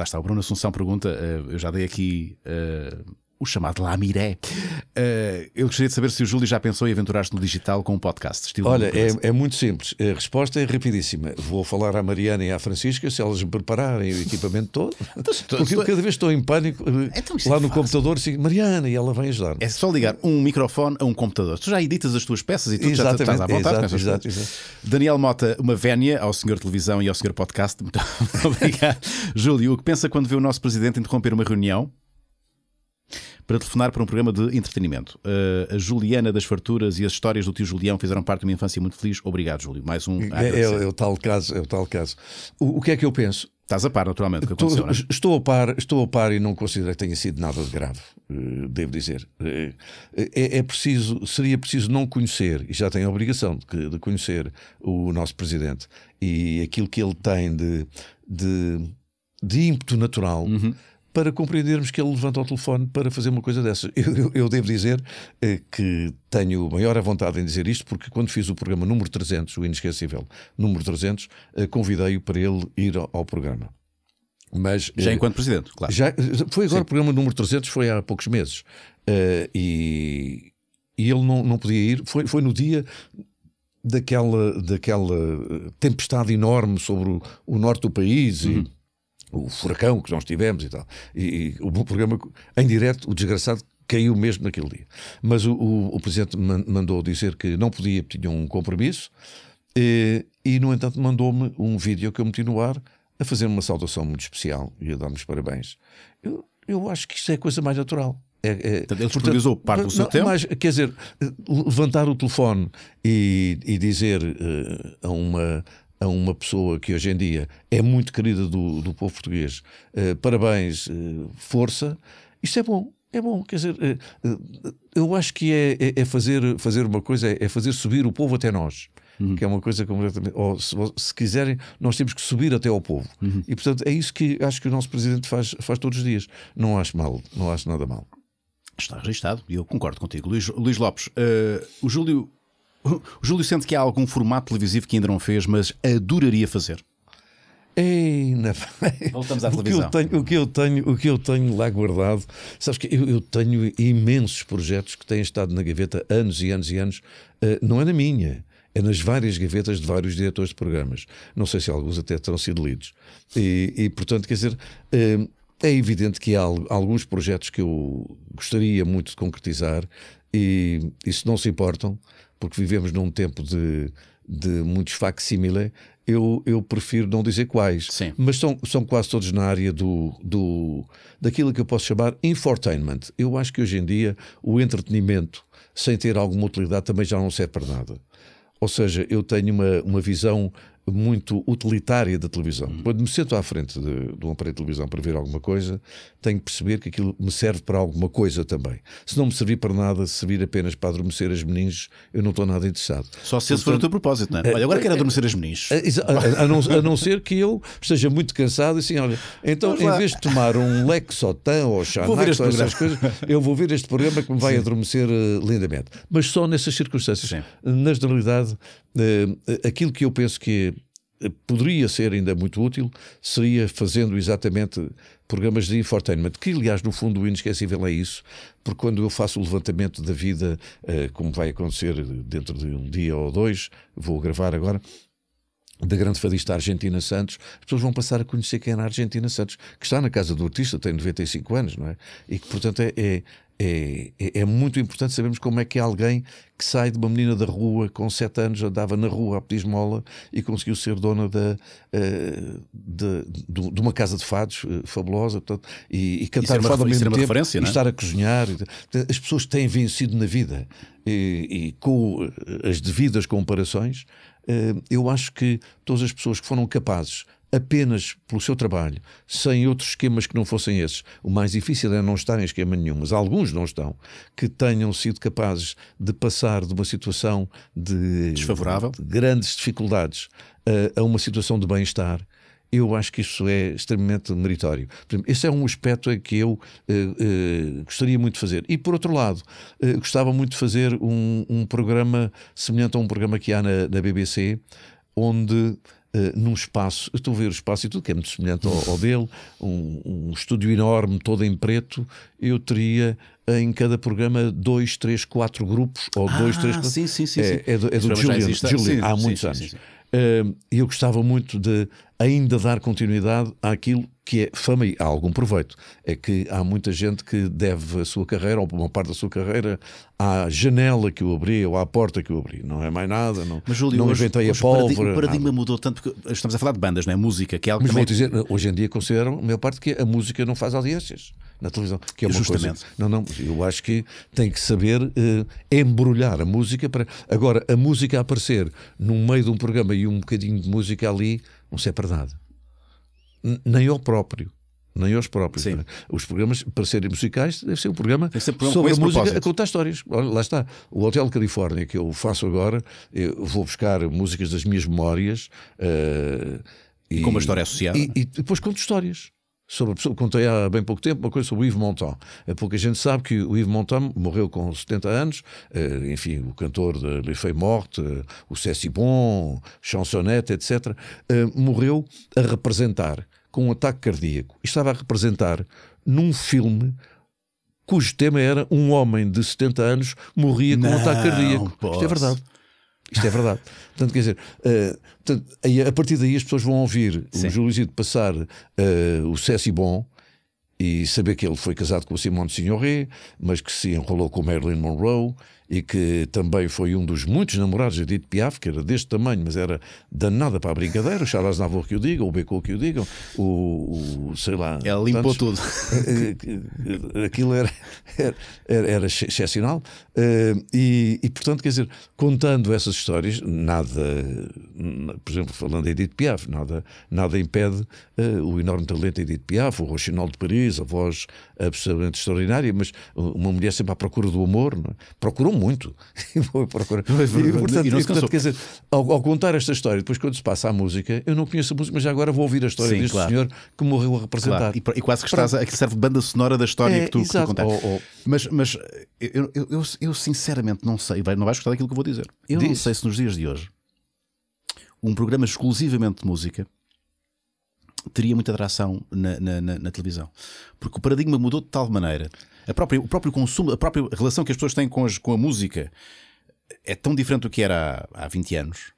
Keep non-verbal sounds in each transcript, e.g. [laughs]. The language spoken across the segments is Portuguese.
lá está, o Bruno Assunção pergunta, uh, eu já dei aqui uh, o chamado Lamiré. Uh, eu gostaria de saber se o Júlio já pensou em aventurar-se no digital com um podcast. Olha, é, é, muito simples. A resposta é rapidíssima. Vou falar à Mariana e à Francisca se elas me prepararem o equipamento todo. [laughs] Então, Porque eu cada vez estou em pânico então, lá é no fácil. computador, digo, Mariana, e ela vem ajudar. -me. É só ligar um microfone a um computador. Tu já editas as tuas peças e tu já estás à vontade. Exato, exato, exato. Daniel Mota, uma vénia ao senhor televisão e ao senhor podcast. [laughs] Muito obrigado. Júlio, o que pensa quando vê o nosso presidente interromper uma reunião? Para telefonar para um programa de entretenimento. Uh, a Juliana das Farturas e as histórias do tio Julião fizeram parte de uma infância muito feliz. Obrigado, Júlio. Mais um. É, é, é, o tal caso. É o tal caso. O, o que é que eu penso? Estás a par, naturalmente, que estou, é? estou, a par, estou a par e não considero que tenha sido nada de grave, uh, devo dizer. Uh, é, é, preciso, seria preciso não conhecer, e já tenho a obrigação de, de conhecer o nosso Presidente e aquilo que ele tem de, de, de ímpeto natural. Uhum para compreendermos que ele levanta o telefone para fazer uma coisa dessas. Eu, eu, eu devo dizer eh, que tenho maior a vontade em dizer isto, porque quando fiz o programa número 300, o Inesquecível número 300, eh, convidei-o para ele ir ao, ao programa. Mas, já eh, enquanto presidente, claro. Já, foi agora Sim. o programa número 300, foi há poucos meses. Uh, e, e ele não, não podia ir. Foi, foi no dia daquela, daquela tempestade enorme sobre o, o norte do país. Uhum. E, o furacão que nós tivemos e tal. E, e o meu programa, em direto, o desgraçado caiu mesmo naquele dia. Mas o, o, o Presidente mandou dizer que não podia, tinha um compromisso, e, e no entanto mandou-me um vídeo que eu meti no ar a fazer uma saudação muito especial e a dar-me os parabéns. Eu, eu acho que isto é a coisa mais natural. É, é, ele disponibilizou parte do seu não, tempo? Mas, quer dizer, levantar o telefone e, e dizer uh, a uma a uma pessoa que hoje em dia é muito querida do, do povo português, uh, parabéns, uh, força, isto é bom. É bom, quer dizer, uh, eu acho que é, é, é, fazer, fazer uma coisa, é, é fazer subir o povo até nós. Uhum. Que é uma coisa completamente. Ou se, se, quiserem, nós temos que subir até ao povo. Uhum. E portanto é isso que acho que o nosso presidente faz, faz todos os dias. Não acho mal, não acho nada mal. Está registado e eu concordo contigo. Luís, Luís Lopes, o Júlio o Júlio sente que há algum formato televisivo que ainda não fez, mas adoraria fazer. Ei, na... Voltamos à televisão. O que, tenho, o que, eu tenho, o que eu tenho lá guardado, sabes que eu, eu, tenho imensos projetos que têm estado na gaveta anos e anos e anos. Uh, não é na minha, é nas várias gavetas de vários diretores de programas. Não sei se alguns até terão sido lidos. E, e portanto, quer dizer, uh, é evidente que há alguns projetos que eu gostaria muito de concretizar e, e se não se importam, porque vivemos num tempo de, de muitos facsimile, eu, eu prefiro não dizer quais. Sim. Mas são, são quase todos na área do, do, daquilo que eu posso chamar infotainment. Eu acho que hoje em dia o entretenimento, sem ter alguma utilidade, também já não serve para nada. Ou seja, eu tenho uma, uma visão muito utilitária da televisão. Uhum. Quando me sento à frente de, de um aparelho de televisão para ver alguma coisa, tenho que perceber que aquilo me serve para alguma coisa também. Se não me servir para nada, se servir apenas para adormecer as meninas, eu não estou nada interessado. Só se esse for o teu propósito, não é? Olha, agora quero adormecer as meninas. A, a, não, a, não, ser que eu esteja muito cansado e assim, olha, então em vez de tomar um Lexotan ou Xanax ou essas coisas, eu vou ver este programa que me vai Sim. adormecer uh, lindamente. Mas só nessas circunstâncias. Sim. Na generalidade, aquilo que eu penso que poderia ser ainda muito útil seria fazendo exatamente programas de infotainment, que aliás no fundo o inesquecível é isso, porque quando eu faço o levantamento da vida, como vai acontecer dentro de um dia ou dois, vou gravar agora, da grande fadista Argentina Santos, as pessoas vão passar a conhecer quem é a Argentina Santos, que está na casa do artista, tem 95 anos, não é? E que, portanto, é, é, é, é, muito importante sabermos como é que é alguém que sai de uma menina da rua com 7 anos, andava na rua a pedir esmola e conseguiu ser dona da, uh, de, de, de, uma casa de fados uh, fabulosa portanto, e, e cantar é fado ao mesmo tempo e é? estar a cozinhar. As pessoas têm vencido na vida e, e com as devidas comparações eh, eu acho que todas as pessoas que foram capazes apenas pelo seu trabalho, sem outros esquemas que não fossem esses. O mais difícil é não estar em esquema nenhum, mas alguns não estão, que tenham sido capazes de passar de uma situação de, desfavorável, de grandes dificuldades a, a uma situação de bem-estar eu acho que isso é extremamente meritório. Esse é um aspecto que eu uh, uh, gostaria muito de fazer. E, por outro lado, uh, gostava muito de fazer um, um, programa semelhante a um programa que há na, na BBC, onde Uh, num espaço, eu estou a ver o espaço e tudo, que é muito semelhante ao, ao dele, um, um, estúdio enorme, todo em preto. Eu teria em cada programa dois, três, quatro grupos, ou ah, dois, três, quatro. Sim, sim, sim. É, é do, é do Julian, Julian sim, há muitos sim, anos. Sim, sim, Uh, eu gostava muito de ainda dar continuidade àquilo que é fama e há algum proveito. É que há muita gente que deve a sua carreira, ou uma parte da sua carreira, à janela que o abri ou à porta que o abri. Não é mais nada. Não, Mas, Júlio, não hoje, inventei hoje a pólvora. O paradigma mudou tanto porque estamos a falar de bandas, não é? Música, que é algo Mas também... vou dizer, hoje em dia consideram, a maior parte, que a música não faz audiências na televisão. Que é uma Justamente. Coisa, não, não, eu acho que tem que saber uh, embrulhar a música para. Agora, a música a aparecer no meio de um programa e um bocadinho de música ali, não se é verdade. Nem ao próprio nem aos próprios. Sim. Os programas, para serem musicais, deve ser um programa sobre a música propósito. a contar histórias. Olha, lá está. O Hotel Califórnia, que eu faço agora, eu vou buscar músicas das minhas memórias. Uh, e, com uma história associada. E, e depois conto histórias sobre a pessoa, contei há bem pouco tempo uma coisa sobre o Yves Montand. É pouca gente sabe que o Yves Montand morreu com 70 anos, eh, enfim, o cantor de Le Feuille Morte, o Céci Bon, Chansonnette, etc., eh, morreu a representar com um ataque cardíaco. Estava a representar num filme cujo tema era um homem de 70 anos morria com Não, um ataque cardíaco. Posso. Isto é verdade. Isto é verdade. [laughs] Portanto, quer dizer, uh, portanto, a partir daí as pessoas vão ouvir Sim. o Júlio Isidro passar uh, o Céci Bon e saber que ele foi casado com o Simone Signoret, mas que se enrolou com Marilyn Monroe e que também foi um dos muitos namorados de Edith Piaf, que era deste tamanho, mas era danada para a brincadeira, o Charles Navour que o digam, o Becot que o digam, o, o sei lá. Ela limpou tantos, tudo. [laughs] Aquilo era, era, era excepcional. Eh, e, e, portanto, quer dizer, contando essas histórias, nada, por exemplo, falando de Edith Piaf, nada, nada impede uh, o enorme talento de Edith Piaf, o Rochinol de Paris, a voz absolutamente extraordinária, mas uma mulher sempre à procura do amor, é? procurou muito. [laughs] e, e, portanto, e, portanto quer dizer, ao, ao, contar esta história, depois quando se passa a música, eu não conheço a música, mas já agora vou ouvir a história Sim, deste claro. senhor que morreu a representar. Claro. E, quase que estás a, que serve banda sonora da história é, que, tu, que tu contaste. Oh, oh. Mas, mas eu, eu, eu, eu, sinceramente não sei, não vais gostar daquilo que eu vou dizer. Eu Diz. não sei se nos dias de hoje um programa exclusivamente de música teria muita atração na, na, na, na, televisão. Porque o paradigma mudou de tal maneira. A própria, o próprio consumo, a própria relação que as pessoas têm com, as, com a música é tão diferente do que era há, há 20 anos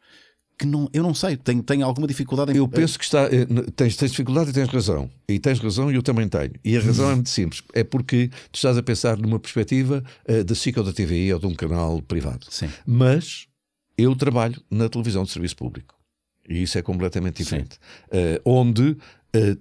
que não, eu não sei, tenho, tenho alguma dificuldade em. Eu penso que está. Eh, tens, tens dificuldade e tens razão. E tens razão e eu também tenho. E a razão é muito simples. É porque tu estás a pensar numa perspectiva uh, da SIC ou da TVI ou de um canal privado. Sim. Mas eu trabalho na televisão de serviço público. E isso é completamente diferente. Uh, onde uh,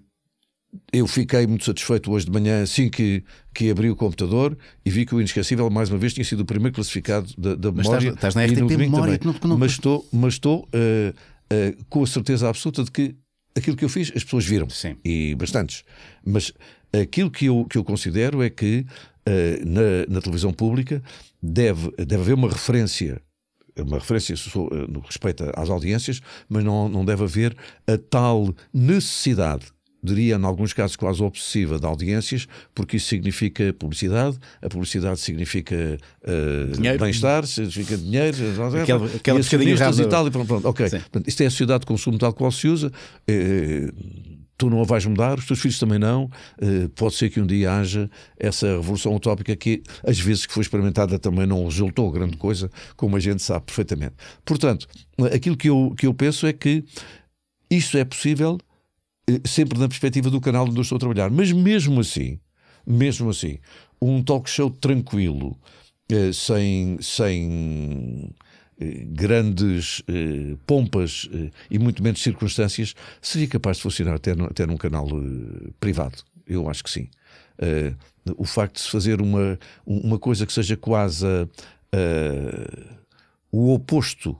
eu fiquei muito satisfeito hoje de manhã, assim que, que abri o computador e vi que o Inesquecível, mais uma vez, tinha sido o primeiro classificado da, da mas memória. Estás, estás na RTP memória. Não, não... Mas estou, mas estou uh, com a certeza absoluta de que aquilo que eu fiz, as pessoas viram. Sim. E bastantes. Mas aquilo que eu, que eu considero é que na, na televisão pública deve, deve haver uma referência uma referência no respeito às audiências, mas não, não deve haver a tal necessidade diria, em alguns casos, quase obsessiva de audiências, porque isso significa publicidade, a publicidade significa uh, bem-estar, significa dinheiro, aquela, aquela e, e tal, e pronto, pronto. ok. Portanto, isto é a sociedade de consumo tal qual se usa. Uh, tu não a vais mudar, os teus filhos também não. Uh, pode ser que um dia haja essa revolução utópica que, às vezes, que foi experimentada também não resultou grande coisa, como a gente sabe perfeitamente. Portanto, aquilo que eu, que eu penso é que isso é possível sempre na perspectiva do canal onde eu estou a trabalhar. Mas mesmo assim, mesmo assim, um talk show tranquilo, uh, sem. sem eh, grandes eh, pompas eh, e muito menos circunstâncias, seria capaz de funcionar até, até num canal eh, privado. Eu acho que sim. Eh, o facto de se fazer uma, uma coisa que seja quase o oposto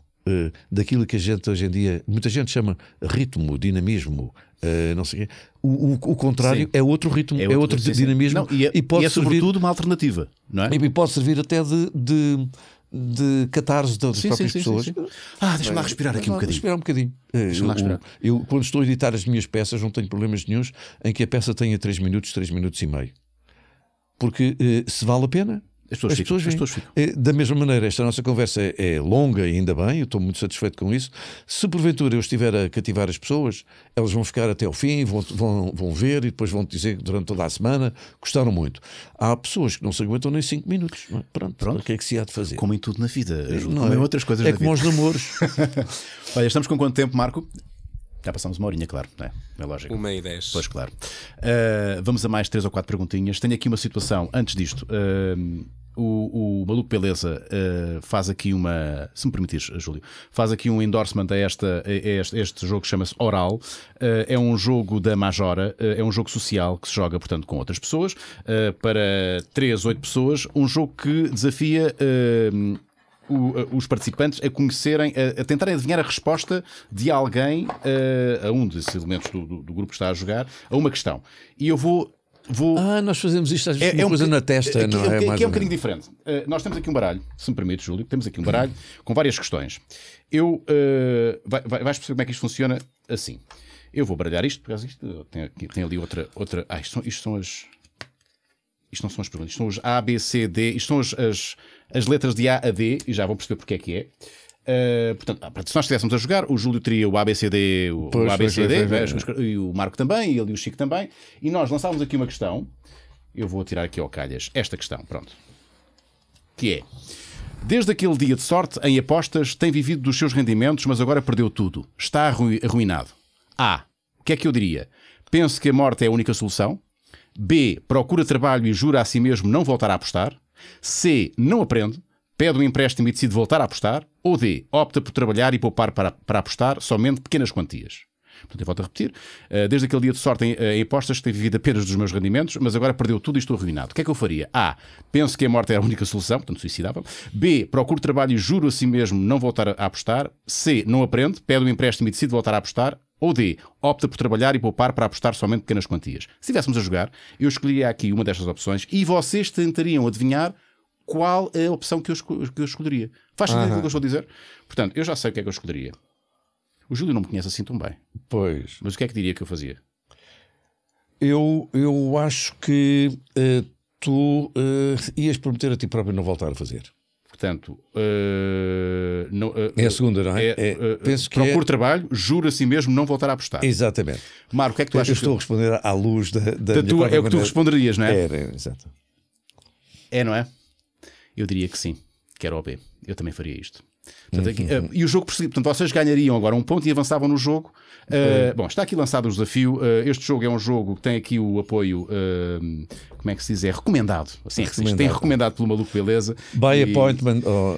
daquilo que a gente hoje em dia, muita gente chama ritmo, dinamismo, Uh, não sei o, o, o contrário sim. é outro ritmo, é outro, é outro sim, dinamismo sim. Não, e, é, e, pode e é servir, sobretudo uma alternativa, não é? E pode servir até de, de de catarse das sim, próprias sim, pessoas. Sim, ah, deixa-me lá respirar aqui um bocadinho. Respirar um bocadinho. Eu, respirar. eu, quando estou a editar as minhas peças, não tenho problemas nenhums em que a peça tenha 3 minutos, 3 minutos e meio. Porque eh, se vale a pena, As pessoas, as ficam, pessoas, as pessoas ficam. É, da mesma maneira, esta nossa conversa é, é longa e ainda bem, eu estou muito satisfeito com isso. Se porventura eu estiver a cativar as pessoas, elas vão ficar até ao fim, vão, vão, vão ver e depois vão dizer que durante toda a semana gostaram muito. Há pessoas que não se aguentam nem 5 minutos. É? Pronto, Pronto, o que é que se há de fazer? Como em tudo na vida, não como é? em outras coisas é como vida. aos namoros. [laughs] Olha, estamos com quanto tempo, Marco? Já passamos uma horinha, claro, é? é lógico. Uma e dez. Pois, claro. Uh, vamos a mais três ou quatro perguntinhas. Tenho aqui uma situação, antes disto. Uh, o, o Maluco Beleza uh, faz aqui uma, se me permitires, Júlio, faz aqui um endorsement a, esta, a este, este, jogo que chama-se Oral. Uh, é um jogo da Majora, uh, é um jogo social que se joga, portanto, com outras pessoas, para 3, 8 pessoas. Um jogo que desafia os participantes a conhecerem, a, a, tentarem adivinhar a resposta de alguém a, a um desses elementos do, do, do, grupo que está a jogar a uma questão. E eu vou. Vou... Ah, nós fazemos isto às vezes é, é uma coisa na testa, é, não é? É, que é um bocadinho diferente. Uh, nós temos aqui um baralho, se me permite, Júlio, temos aqui um baralho com várias questões. Eu. Uh, vai, vai, vais perceber como é que isto funciona assim. Eu vou baralhar isto, porque isto tem, aqui, tem ali outra. outra ah, isto são, isto são as. Isto não são as perguntas, isto são os A, B, C, D, isto são as, as, as letras de A a D, e já vão perceber porque é que é. Uh, portanto, se nós estivéssemos a jogar, o Júlio teria o ABCD, o, pois, o ABCD, pois, pois, né, e o Marco também, e ele e o Chico também, e nós lançávamos aqui uma questão. Eu vou tirar aqui ao calhas esta questão, pronto. Que é: Desde aquele dia de sorte em apostas, tem vivido dos seus rendimentos, mas agora perdeu tudo. Está arruinado. A. O que é que eu diria? Penso que a morte é a única solução. B. Procura trabalho e jura a si mesmo não voltar a apostar. C. Não aprende, pede um empréstimo e decide voltar a apostar. Ou D. Opta por trabalhar e poupar para, para apostar somente pequenas quantias. Portanto, eu volto a repetir. Eh, desde aquele dia de sorte em, eh, em apostas, tenho vivido apenas dos meus rendimentos, mas agora perdeu tudo e estou arruinado. O que é que eu faria? A. Penso que a morte é a única solução, portanto, suicidava. B. Procuro trabalho e juro a si mesmo não voltar a apostar. C. Não aprende, pede um empréstimo e decide voltar a apostar. Ou D, opta por trabalhar e poupar para apostar somente pequenas quantias. Se estivéssemos a jogar, eu escolheria aqui uma destas opções e vocês tentariam adivinhar qual é a opção que eu, que eu escolheria. Faz sentido o que eu estou a dizer? Portanto, eu já sei o que é que eu escolheria. O Júlio não me conhece assim tão bem. Pois. Mas o que é que diria que eu fazia? Eu, eu acho que uh, tu uh, ias prometer a ti próprio não voltar a fazer. Portanto, uh, não, é a segunda, não é? é, é penso que procura é... trabalho, jura a si mesmo não voltar a apostar. Exatamente. Marco, o que é que tu eu achas? estou que... a responder à luz da, da, da tua, É o que tu responderias, não é? É, é, exato. É, não é? Eu diria que sim, que era o B. Eu também faria isto. Portanto, aqui, uh, e o jogo portanto, vocês ganhariam agora um ponto e avançavam no jogo. Uh, bom, está aqui lançado o desafio. Uh, este jogo é um jogo que tem aqui o apoio, como é que se diz? É recomendado. Assim, recomendado. tem recomendado pelo Maluco Beleza. By e, appointment. Oh.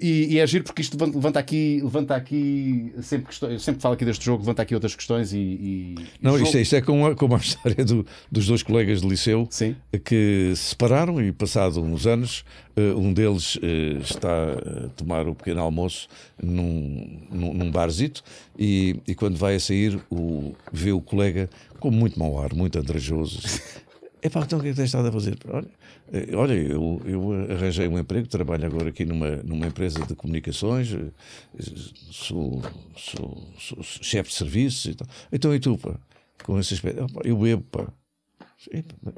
E, e, é giro porque isto levanta aqui, levanta aqui sempre que sempre falo aqui deste jogo, levanta aqui outras questões e. e Não, isto, jogo... é, isto é como, a, como a [laughs] história do, dos dois colegas de liceu Sim. que se separaram e, passado uns anos, um deles está a tomar o pequeno almoço num, num, num barzito e, e, quando vai a sair o, vê o colega com muito mau ar, muito andrajoso. [laughs] É pá, então o que é que tens estado a fazer? Olha, eh, olha eu, eu arranjei um emprego, trabalho agora aqui numa, numa empresa de comunicações, eh, sou, sou, sou chefe de serviços e tal. Então e tu, pá? Com esse aspecto, eu bebo, pá.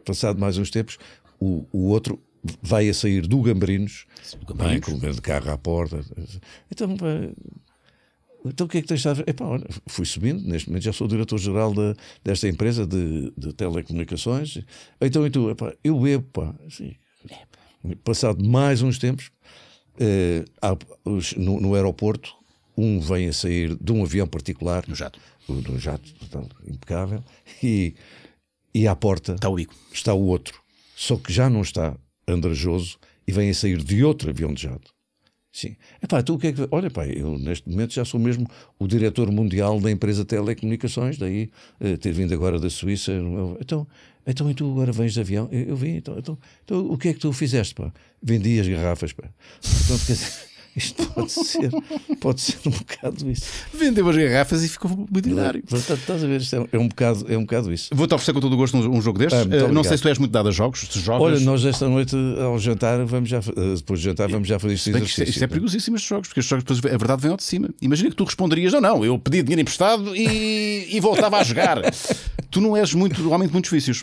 Passado mais uns tempos, o, o outro vai a sair do Gambarinos, vai com o grande carro à porta. Então, pá, então o que é que tens a fazer? olha, fui subindo, neste momento já sou diretor-geral de, desta empresa de, de telecomunicações. Então, então epá, eu bebo, pá. Assim, passado mais uns tempos, eh, há, os, no, no, aeroporto, um vem a sair de um avião particular. No jato. De um jato, impecável. E, e à porta está o, está o outro. Só que já não está andrajoso e vem a sair de outro avião de jato. Sim. Epá, tu o que é que. Olha, pá, eu neste momento já sou mesmo o diretor mundial da empresa telecomunicações, daí eh, ter vindo agora da Suíça. Então, então e tu agora vens de avião? Eu, eu vim, então, então, então, o que é que tu fizeste, pá? Vendi as garrafas, pá. Então, quer dizer, isto pode ser, pode ser um bocado isso. Vendeu as garrafas e ficou milionário. Portanto, estás a ver, isto é, é, um, bocado, é um bocado isso. Vou-te oferecer com todo o gosto um, um jogo destes. Ah, uh, não sei se tu és muito dado a jogos. Se jogas... Olha, nós esta noite ao jantar, vamos já, eh, depois de jantar, vamos já fazer isto. Isto, isto é perigosíssimo estes jogos, porque estes jogos, depois, a verdade vem ao de cima. Imagina que tu responderias: não, não, eu pedi dinheiro emprestado e, e voltava a jogar. [laughs] tu não és muito, homem de muitos vícios.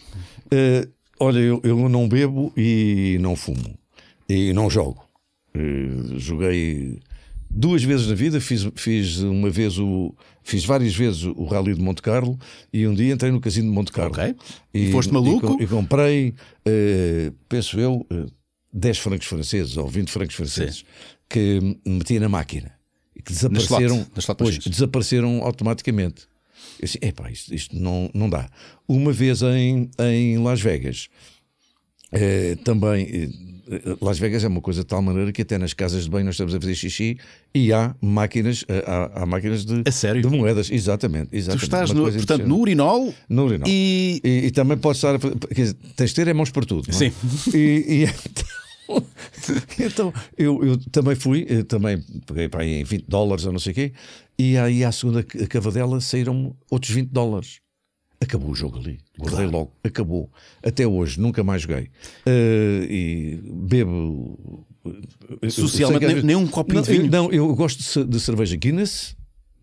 Uh, olha, eu, eu não bebo e não fumo. E não jogo. Uh, joguei duas vezes na vida, fiz, fiz uma vez o. Fiz várias vezes o Rally de Monte Carlo e um dia entrei no casino de Monte Carlo. Ok. E, Foste maluco? E, e comprei, uh, penso eu, uh, 10 francos franceses ou 20 francos franceses Sim. que meti na máquina e que desapareceram, pois, desapareceram automaticamente. Eu disse, epá, isto, isto não, não dá. Uma vez em, em Las Vegas, eh, também eh, Las Vegas é uma coisa de tal maneira que até nas casas de banho nós estamos a fazer xixi e há máquinas, eh, há, há máquinas de, de moedas. Exatamente, exatamente. Tu estás, no, portanto, no urinol, no urinol. E... E, e também podes estar a fazer, dizer, tens de ter é mãos para tudo. É? Sim. E, e [laughs] então, então eu, eu, também fui, eu também peguei para aí em 20 dólares ou não sei o quê, e aí à segunda cavadela saíram outros 20 dólares. Acabou o jogo ali. Guardei claro. logo. Acabou. Até hoje, nunca mais joguei. Uh, e bebo. Socialmente, nem, nem, um copinho não, de vinho? Não, eu gosto de, de cerveja Guinness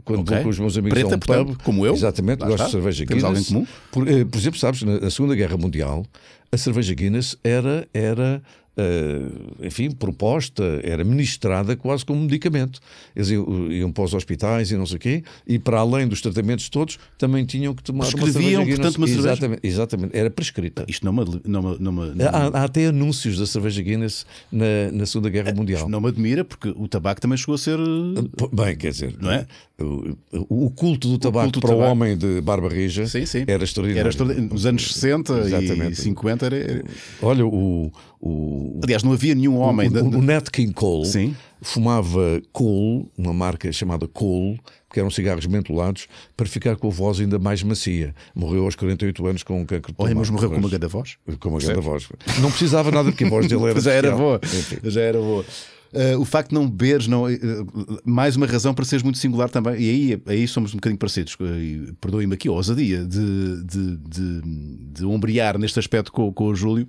quando okay. vou com os meus amigos Preta, a um portanto, pub. Como eu. Exatamente, Lá gosto está. de cerveja Temos Guinness. alguém comum? Por, uh, por exemplo, sabes, na, Segunda Guerra Mundial, a cerveja Guinness era, era enfim, proposta, era ministrada quase como medicamento. Eles iam, iam para os hospitais e não sei o quê, e para além dos tratamentos todos, também tinham que tomar uma cerveja portanto, uma cerveja. Exatamente, exatamente, era prescrita. Isto não me, não me, não me, não... Há, há, até anúncios da cerveja Guinness na, na Segunda Guerra Mundial. Isto não me admira, porque o tabaco também chegou a ser. Bem, quer dizer, não é? O, o culto do tabaco culto do para tabaco. o homem de barba rija sim, sim. era extraordinário. Era extraordinário. Nos anos 60 Exatamente. e 50 era. Olha, o, o. Aliás, não havia nenhum homem. O, da, o, o Nat King Cole Sim. fumava Cole, uma marca chamada Cole, que eram cigarros mentolados, para ficar com a voz ainda mais macia. Morreu aos 48 anos com um cancro de Olha, mas morreu com uma grande voz. Com uma grande voz. Não precisava nada, porque a voz dele [laughs] era. já era boa. Já era boa. Uh, o facto de não beberes, não, uh, mais uma razão para seres muito singular também, e aí, aí somos um bocadinho parecidos. Uh, Perdoem-me aqui a ousadia de, de, de, de ombrear neste aspecto com, com o Júlio,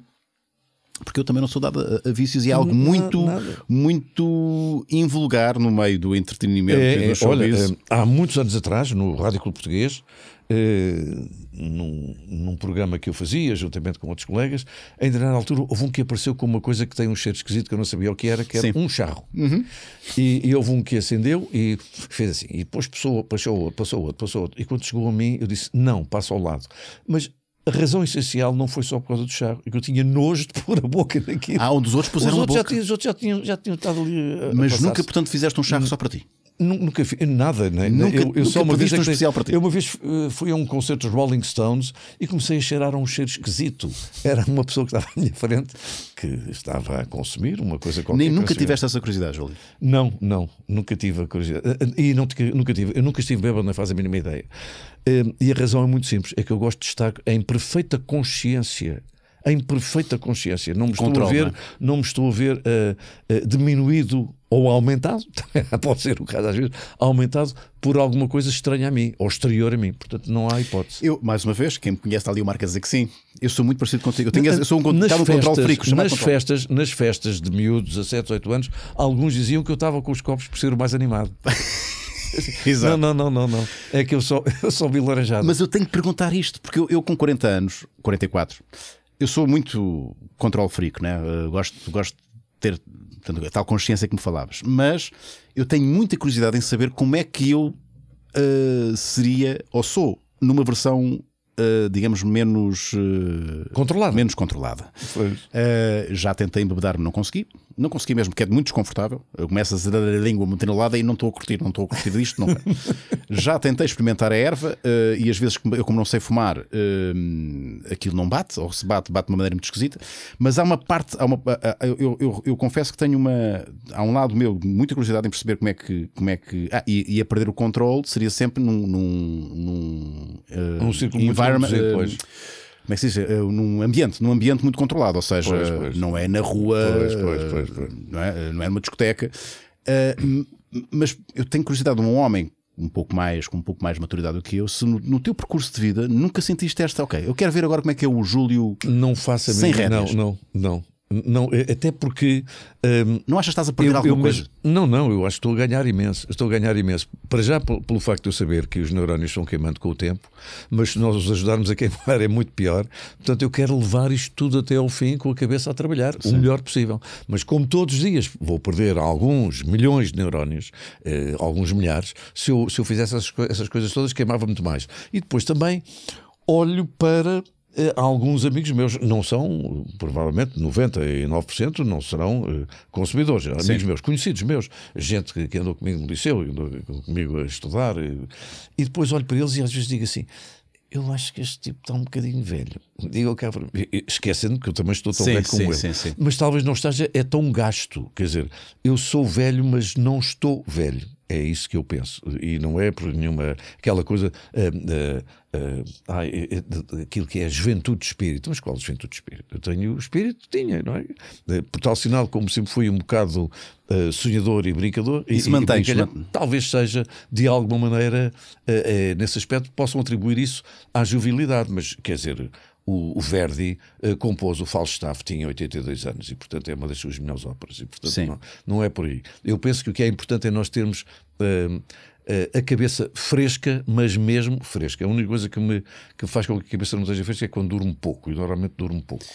porque eu também não sou dado a, a vícios e é algo muito, muito invulgar no meio do entretenimento. É, é, olha, há muitos anos atrás, no Rádio Clube Português, Uh, num, num, programa que eu fazia, juntamente com outros colegas, ainda na altura houve um que apareceu com uma coisa que tem um cheiro esquisito que eu não sabia o que era, que era Sim. um charro. Uhum. E, e, houve um que acendeu e fez assim, e depois passou, passou outro, passou outro, passou outro. E quando chegou a mim, eu disse: Não, passa ao lado. Mas a razão essencial não foi só por causa do charro, é que eu tinha nojo de pôr a boca naquilo. Ah, um dos outros puseram os outros a boca. Já, os outros já tinham, já tinham estado ali. A, Mas nunca, portanto, fizeste um charro só para ti? Nunca fiz nada, né? Nunca, eu, eu só uma vez um especial para ti. Eu uma vez fui a um concerto dos Rolling Stones e comecei a cheirar um cheiro esquisito. Era uma pessoa que estava à minha frente que estava a consumir uma coisa qualquer. Nem nunca tiveste essa curiosidade, Júlio? Não, não, nunca tive a curiosidade. E não, nunca tive, eu nunca estive bêbado, não faz a mínima ideia. E a razão é muito simples: é que eu gosto de estar em perfeita consciência em perfeita consciência. Não me estou a ver, não, é? não me estou a ver uh, uh, diminuído ou aumentado, [laughs] pode ser o caso às vezes, aumentado por alguma coisa estranha a mim ou exterior a mim. Portanto, não há hipótese. Eu, mais uma vez, quem me conhece está ali o marca dizer que sim. Eu sou muito parecido contigo. Eu, tenho, eu sou um, nas festas, um controle frico. Nas festas, nas festas de miúdos, 17, 18 anos, alguns diziam que eu estava com os copos por ser o mais animado. [laughs] Exato. Não, não, não, não, não. É que eu sou, [laughs] eu sou bilaranjado. Mas eu tenho que perguntar isto, porque eu, eu com 40 anos, 44, eu sou muito controle freak, né? Eu gosto, gosto de ter portanto, a tal consciência que me falavas, mas eu tenho muita curiosidade em saber como é que eu uh, seria ou sou numa versão Uh, digamos, menos uh, controlada. Menos controlada. Uh, já tentei embebedar-me, não consegui. Não consegui mesmo, porque é muito desconfortável. Eu começo a zerar a língua muito enrolada e não estou a curtir, não estou a curtir disto nunca. [laughs] já tentei experimentar a erva e às vezes, eu como não sei fumar, aquilo não bate, ou se bate, bate de uma maneira muito esquisita. Mas há uma parte, há uma, eu, eu, eu, confesso que tenho uma. Há um lado meu, muita curiosidade em perceber como é que. Como é que ah, e, e a perder o controle seria sempre num. num, num um círculo environment. Muito uh, como é que se diz? Uh, num ambiente, num ambiente muito controlado, ou seja, pois, pois. não é na rua, pois, Não, é, não é numa discoteca. Uh, mas eu tenho curiosidade de um homem um pouco mais, com um pouco mais de maturidade do que eu, se no, no, teu percurso de vida nunca sentiste esta, ok, eu quero ver agora como é que é o Júlio não faça sem rédeas. Não, não, não. Não, é, até porque. Um, não achas que estás a perder eu, alguma eu, coisa? Não, não, eu acho que estou a ganhar imenso. Estou a ganhar imenso. Para já, pelo, pelo, facto de eu saber que os neurónios vão queimando com o tempo, mas se nós os ajudarmos a queimar [laughs] é muito pior. Portanto, eu quero levar isto tudo até ao fim com a cabeça a trabalhar Sim. o melhor possível. Mas como todos os dias vou perder alguns milhões de neurónios, eh, alguns milhares, se eu, se eu fizesse essas, essas coisas todas, queimava muito mais. E depois também olho para alguns amigos meus não são, provavelmente 99% não serão uh, consumidores, Sim. amigos meus, conhecidos meus, gente que, que andou comigo no liceu, andou comigo a estudar, e, e depois olho para eles e às vezes digo assim: eu acho que este tipo está um bocadinho velho. Digo cá, esquecendo que eu também estou tão sim, velho como sim, ele. Sim, sim. Mas talvez não esteja, é tão gasto. Quer dizer, eu sou velho, mas não estou velho. É isso que eu penso. E não é por nenhuma. aquela coisa. Uh, uh, uh, aquilo que é a juventude de espírito. Mas qual juventude de espírito? Eu tenho o espírito, tinha, não é? Por tal sinal, como sempre fui um bocado sonhador e brincador. Isso mantém Talvez seja, de alguma maneira, nesse aspecto, possam atribuir isso à juvenilidade. Mas, quer dizer o, Verdi uh, compôs o Falstaff, tinha 82 anos e, portanto, é uma das suas melhores óperas. E, portanto, não, não, é por aí. Eu penso que o que é importante é nós termos uh, uh, a cabeça fresca, mas mesmo fresca. A única coisa que, me, que faz com que a cabeça não esteja fresca é quando durmo pouco, e normalmente durmo pouco.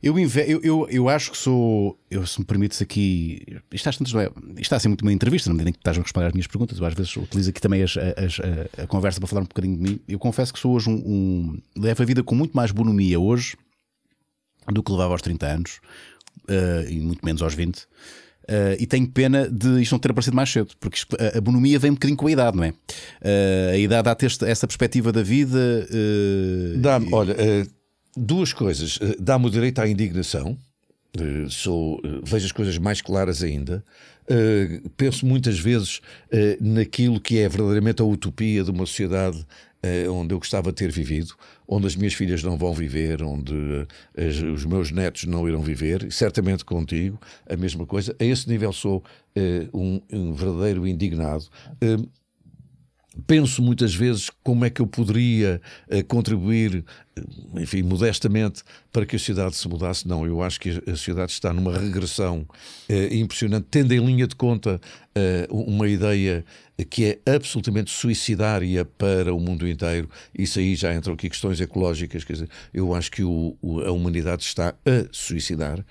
Eu, eu, eu, eu, acho que sou, eu, se me permites aqui, isto, não é, isto está a ser muito uma entrevista, na medida em que estás a responder às minhas perguntas, eu às vezes utilizo aqui também as, as, a, a, conversa para falar um bocadinho de mim. Eu confesso que sou hoje um, um, levo a vida com muito mais bonomia hoje do que levava aos 30 anos, uh, e muito menos aos 20. Uh, e tenho pena de isto não ter aparecido mais cedo, porque isto, a, a, bonomia vem um bocadinho com a idade, não é? Uh, a idade dá-te essa perspectiva da vida. dá olha, duas coisas. Dá-me o direito à indignação. Sou, vejo as coisas mais claras ainda. Uh, penso muitas vezes uh, naquilo que é verdadeiramente a utopia de uma sociedade uh, onde eu gostava de ter vivido, onde as minhas filhas não vão viver, onde as, os meus netos não irão viver, certamente contigo, a mesma coisa. A esse nível sou um, um, verdadeiro indignado penso muitas vezes como é que eu poderia uh, contribuir, uh, enfim, modestamente, para que a sociedade se mudasse. Não, eu acho que a sociedade está numa regressão uh, impressionante, tendo em linha de conta uma ideia que é absolutamente suicidária para o mundo inteiro. Isso aí já entram aqui questões ecológicas. Quer dizer, eu acho que o, o, a humanidade está a suicidar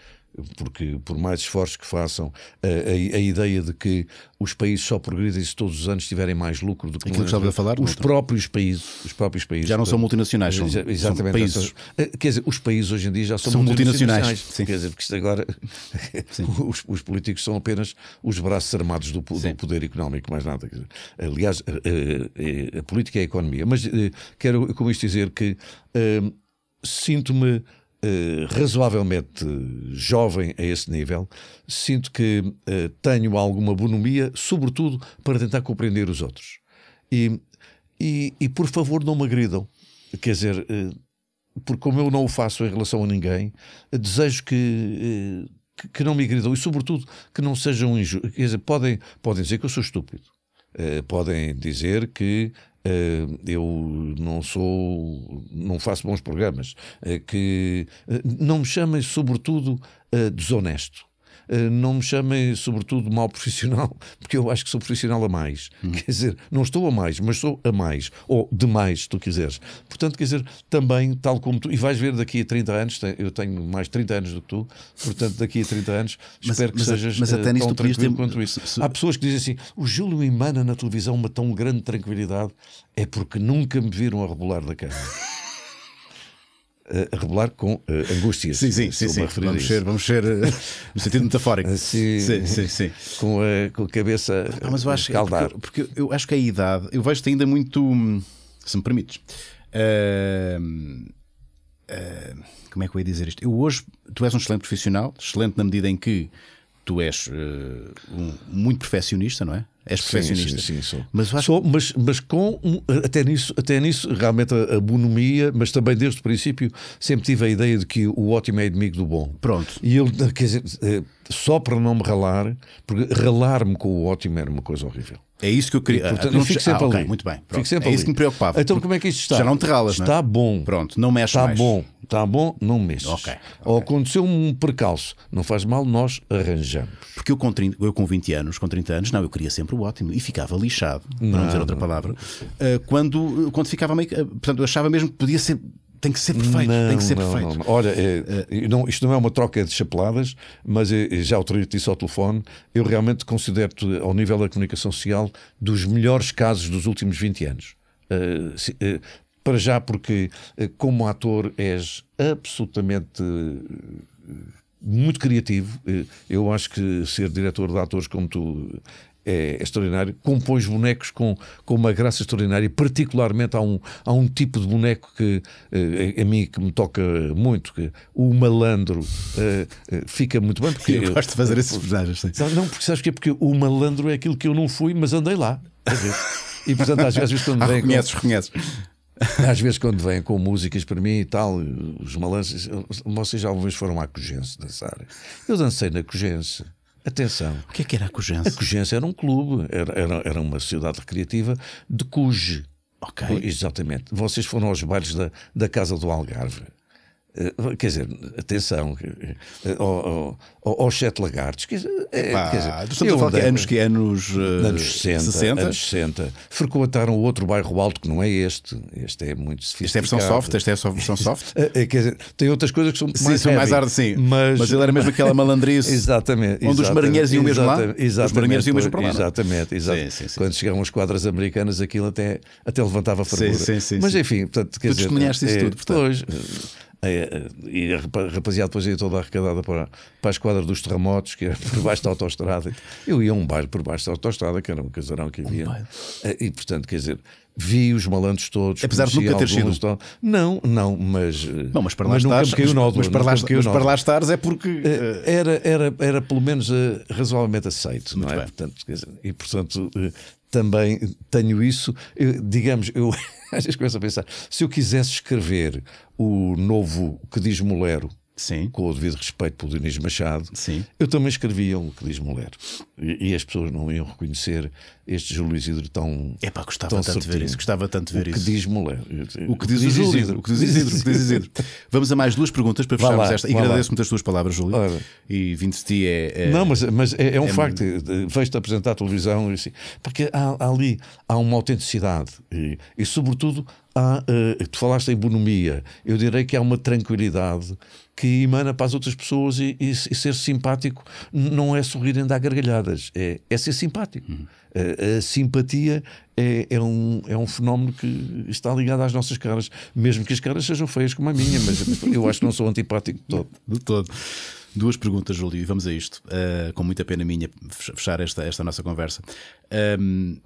porque por mais esforços que façam, a, a, a, ideia de que os países só progridem se todos os anos tiverem mais lucro do que Aquilo que estava a falar, os próprios países, os próprios países já não são multinacionais, são, exatamente, são países. Eh, quer dizer, os países hoje em dia já são, são multinacionais. multinacionais. Quer dizer, porque isto agora [laughs] os, os, políticos são apenas os braços armados do, do poder económico, mais nada. Aliás, a, a, a, política é a economia. Mas eh, quero com isto dizer que sinto-me eh, razoavelmente jovem a esse nível, sinto que uh, tenho alguma bonomia, sobretudo para tentar compreender os outros. E, e, e por favor, não me agridam. Quer dizer, uh, porque como eu não o faço em relação a ninguém, desejo que, que, que, não me agridam e, sobretudo, que não sejam injustos. Quer dizer, podem, podem dizer que eu sou estúpido. podem dizer que Uh, eu não sou, não faço bons programas, uh, que uh, não me chamem, sobretudo, desonesto. Eh, não me chamem, sobretudo, mal profissional, [laughs] porque eu acho que sou profissional a mais. Uhum. Quer dizer, não estou a mais, mas sou a mais, ou demais, se tu quiseres. Portanto, quer dizer, também, tal como tu, e vais ver daqui a 30 anos, eu tenho mais 30 anos do que tu, portanto, daqui a 30 anos, [laughs] mas, espero que mas, sejas mas até uh, tão tranquilo ter... quanto isso. Se... Há pessoas que dizem assim: o Júlio emana na televisão uma tão grande tranquilidade, é porque nunca me viram a rebolar da cama. [laughs] a revelar com uh, angústias. Sim, sim, sim. sim. Vamos, ser, vamos ser uh, no sentido metafórico. Sim, sim, sim, sim. Com, a, com a cabeça ah, mas eu acho, escaldar. Porque, porque, eu acho que a idade, eu vejo-te ainda muito, se me permites. Uh, como é que eu ia dizer isto? Eu hoje, tu és um excelente profissional, excelente na medida em que tu és um, muito perfeccionista, não é? És perfeccionista. Sim, sim, sim sou. Mas, acho... sou, mas, mas com até nisso, até nisso realmente a, a, bonomia, mas também desde o princípio sempre tive a ideia de que o ótimo é inimigo do bom. Pronto. E eu, quer dizer, eh, só para não me ralar, porque ralar-me com o ótimo era uma coisa horrível. É isso que eu queria. E, portanto, eu fico sempre ah, ali. Okay, muito bem. Fico sempre é ali. isso que me preocupava. Então como é que isto está? Já não te ralas, Está não é? bom. Pronto, não mexe Está mais. bom. Está bom, não mexes. Okay, okay. Ou aconteceu um percalço, não faz mal, nós arranjamos. Porque eu com, 30, eu com 20 anos, com 30 anos, não, eu queria sempre o ótimo e ficava lixado, para não, não dizer outra palavra, uh, quando, quando ficava meio. Uh, portanto, eu achava mesmo que podia ser tem que ser perfeito. Não, tem que ser não, perfeito. Não, Olha, é, não, isto não é uma troca de chapeladas, mas eu, já autorizei isso ao telefone. Eu realmente considero-te, ao nível da comunicação social, dos melhores casos dos últimos 20 anos. Uh, se, uh, para já, porque uh, como ator és absolutamente muito criativo. Eu acho que ser diretor de atores como tu é extraordinário. Compões bonecos com, com uma graça extraordinária. Particularmente há um, há um tipo de boneco que uh, a mim que me toca muito, que o malandro uh, fica muito bem. Porque [laughs] eu gosto de fazer esses personagens. Não, porque sabes que é porque o malandro é aquilo que eu não fui, mas andei lá. E portanto, às vezes quando ah, [laughs] vem. Reconheces, com... reconheces. [laughs] Às vezes, quando vêm com músicas para mim e tal, os malandros, vocês já alguma vez foram à Cogense dançar? Eu dancei na Cogense. Atenção. O que é que era a Cogense? A Cogense era um clube, era, era, era uma sociedade recreativa de Cuge. Ok. Exatamente. Vocês foram aos bailes da, da Casa do Algarve. Eh, quer dizer, atenção, aos eh, sete lagartos. Quer dizer, é, Epá, quer dizer, estamos a falar de anos que anos, anos 60, 60? Anos 60. Frequentaram outro bairro alto que não é este. Este é muito sofisticado. Este é a versão soft, este é a versão soft. é, [laughs] quer dizer, tem outras coisas que são sim, mais, são mais hard, sim. Mas... mas ele era mesmo aquela [laughs] malandrice. exatamente. Onde os marinheiros iam mesmo lá. Exatamente, os marinheiros iam mesmo para lá. Exatamente, exatamente. Sim, sim. Quando chegavam as quadras americanas, aquilo até, até levantava fervura. Sim, sim, sim, mas enfim, portanto, quer tu dizer, testemunhaste isso é, tudo, portanto. Pois, é, e a rapaziada depois ia toda arrecadada para, para a esquadra dos terremotos, que era [laughs] por baixo da autostrada. Eu ia a um baile por baixo da autostrada, que era um casarão que havia. Um e portanto, quer dizer, vi os malandros todos. Apesar de nunca ter sido. Tal. Não, não, mas. Não, mas para lá estares, mas, mas, para lá, mas para lá estares é porque. Eh, era, era, era pelo menos uh, razoavelmente aceito, Muito não é? Portanto, dizer, e portanto. Uh, também tenho isso, eu, digamos, eu [laughs] às vezes começo a pensar, se eu quisesse escrever o novo que diz Molero, Sim. com o devido respeito pelo Diniz Machado, Sim. eu também escrevia um que diz Molero. E, e, as pessoas não iam reconhecer este Júlio Isidro tão. É pá, gostava tanto certinho. de ver isso, gostava tanto de ver o isso. Que diz Molero. O que diz o, Júlio Isidro. O que diz Isidro. O que diz Isidro. [laughs] Vamos a mais duas perguntas para fecharmos esta. E agradeço muito as tuas palavras, Júlio. Ora. E vindo de ti é, é. Não, mas, mas é, é um é facto. Vejo-te apresentar a televisão, assim, porque há, há, ali há uma autenticidade e, e sobretudo, há, uh, tu falaste em bonomia. Eu direi que há uma tranquilidade que emana para as outras pessoas e, e, e ser simpático não é sorrir ainda a gargalhadas, é, é ser simpático. Uhum. A, a, simpatia é, é, um, é um fenómeno que está ligado às nossas caras, mesmo que as caras sejam feias como a minha, mas eu acho que não sou antipático de todo. De todo. Duas perguntas, Júlio, e vamos a isto. Uh, com muita pena minha fechar esta, esta nossa conversa. Um,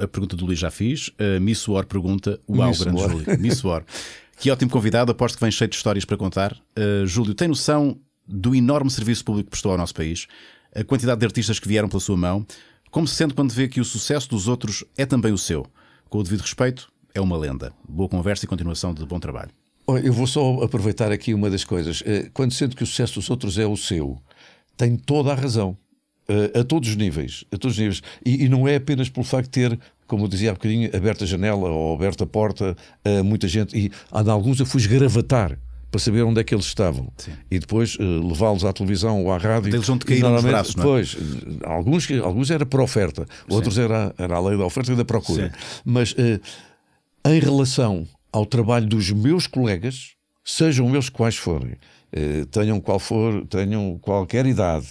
a pergunta do Luís já fiz. Uh, Miss War pergunta: Uau, grande War. Júlio. Miss War. [laughs] Que ótimo convidado, aposto que vem cheio de histórias para contar. Uh, Júlio, tem noção do enorme serviço público que prestou ao nosso país, a quantidade de artistas que vieram pela sua mão, como se sente quando vê que o sucesso dos outros é também o seu? Com o devido respeito, é uma lenda. Boa conversa e continuação de bom trabalho. Eu vou só aproveitar aqui uma das coisas. Eh, quando sente que o sucesso dos outros é o seu, tem toda a razão. Eh, a todos os níveis. A todos os níveis. E, e não é apenas pelo facto de ter como eu dizia há bocadinho, aberta a janela ou aberta a porta a muita gente. E a alguns eu fui esgravatar para saber onde é que eles estavam Sim. e depois uh, levá-los à televisão ou à rádio. Eles vão te cair nos braços, não é? Pois, alguns, alguns era por oferta, outros era, era a lei da oferta e da procura. Sim. Mas uh, em relação ao trabalho dos meus colegas, sejam eles quais forem, uh, tenham qual for, tenham qualquer idade,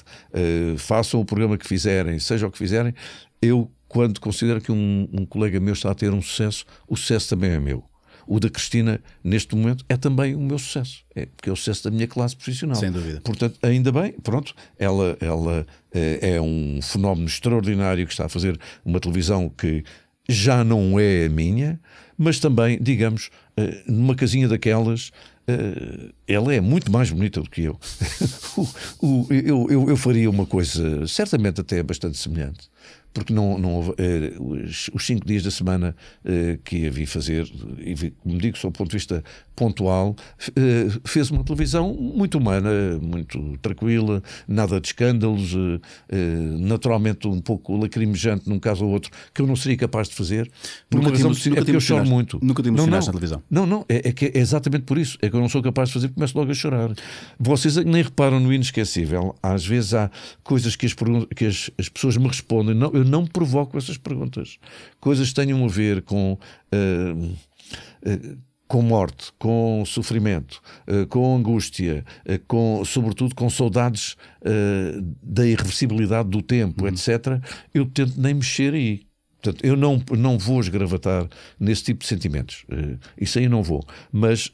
façam o programa que fizerem, seja o que fizerem, eu quando considero que um, um colega meu está a ter um sucesso, o sucesso também é meu. O da Cristina, neste momento, é também o meu sucesso. É, porque é o sucesso da minha classe profissional. Sem dúvida. Portanto, ainda bem, pronto, ela, ela é, é um fenómeno extraordinário que está a fazer uma televisão que já não é a minha, mas também, digamos, eh, numa casinha daquelas, eh, ela é muito mais bonita do que eu. [laughs] eu, eu. Eu faria uma coisa, certamente até bastante semelhante porque não, não houve, eh, os, os, cinco dias da semana eh, que a vi fazer, e vi, como digo, sob o ponto de vista pontual, eh, fez uma televisão muito humana, muito tranquila, nada de escândalos, naturalmente um pouco lacrimejante num caso ou outro, que eu não seria capaz de fazer. Por nunca uma razão, nunca é porque eu choro muito. Nunca te emocionaste na televisão? Não, não, é, é, que é exatamente por isso. É que eu não sou capaz de fazer, começo logo a chorar. Vocês nem reparam no inesquecível. Às vezes há coisas que as, que as, as pessoas me respondem. Não, eu não provoco essas perguntas. Coisas que tenham a ver com. Uh, uh, com morte, com sofrimento, uh, com angústia, com, sobretudo com saudades da irreversibilidade do tempo, uhum. etc., eu tento nem mexer aí. Portanto, eu não, não vou esgravatar nesse tipo de sentimentos. isso aí não vou. Mas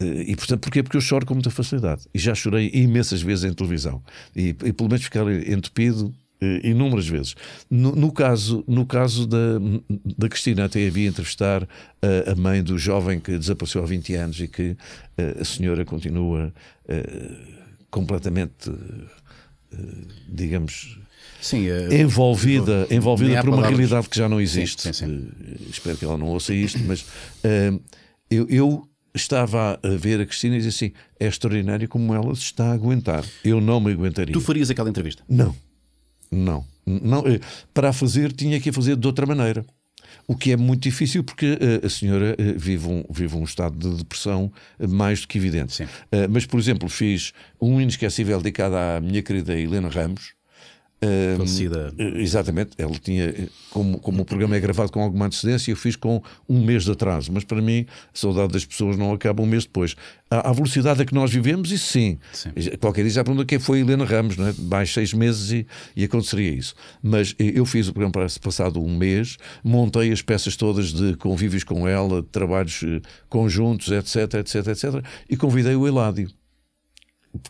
e portanto, porquê? Porque eu choro com muita facilidade. E já chorei imensas vezes em televisão. E, e pelo menos ficar entupido eh, inúmeras vezes. No, no, caso, no caso da, da Cristina, até havia entrevistar a, a, mãe do jovem que desapareceu há 20 anos e que a, eh, a senhora continua uh, completamente, digamos. Sim, envolvida, envolvida por uma realidade que já não existe. Sim, sim. espero que ela não ouça isto, mas eu, eu estava a ver a Cristina e dizia assim: é extraordinário como ela se está a aguentar. Eu não me aguentaria. Tu farias aquela entrevista? Não. Não. não. Eh, para a fazer, tinha que a fazer de outra maneira. O que é muito difícil porque uh, a senhora uh, vive, um, vive um estado de depressão mais do que evidente. mas, por exemplo, fiz um inesquecível dedicado à minha querida Helena Ramos, Falecida. exatamente, ela tinha, como, como o programa é gravado com alguma antecedência, eu fiz com um mês de atraso, mas para mim a saudade das pessoas não acaba um mês depois. A, a velocidade a que nós vivemos, isso sim. sim. Qualquer dia já pergunta quem foi Helena Ramos, não é? mais seis meses e, e aconteceria isso. Mas eu fiz o programa passado um mês, montei as peças todas de convívios com ela, de trabalhos eh, conjuntos, etc, etc, etc, e convidei o Eládio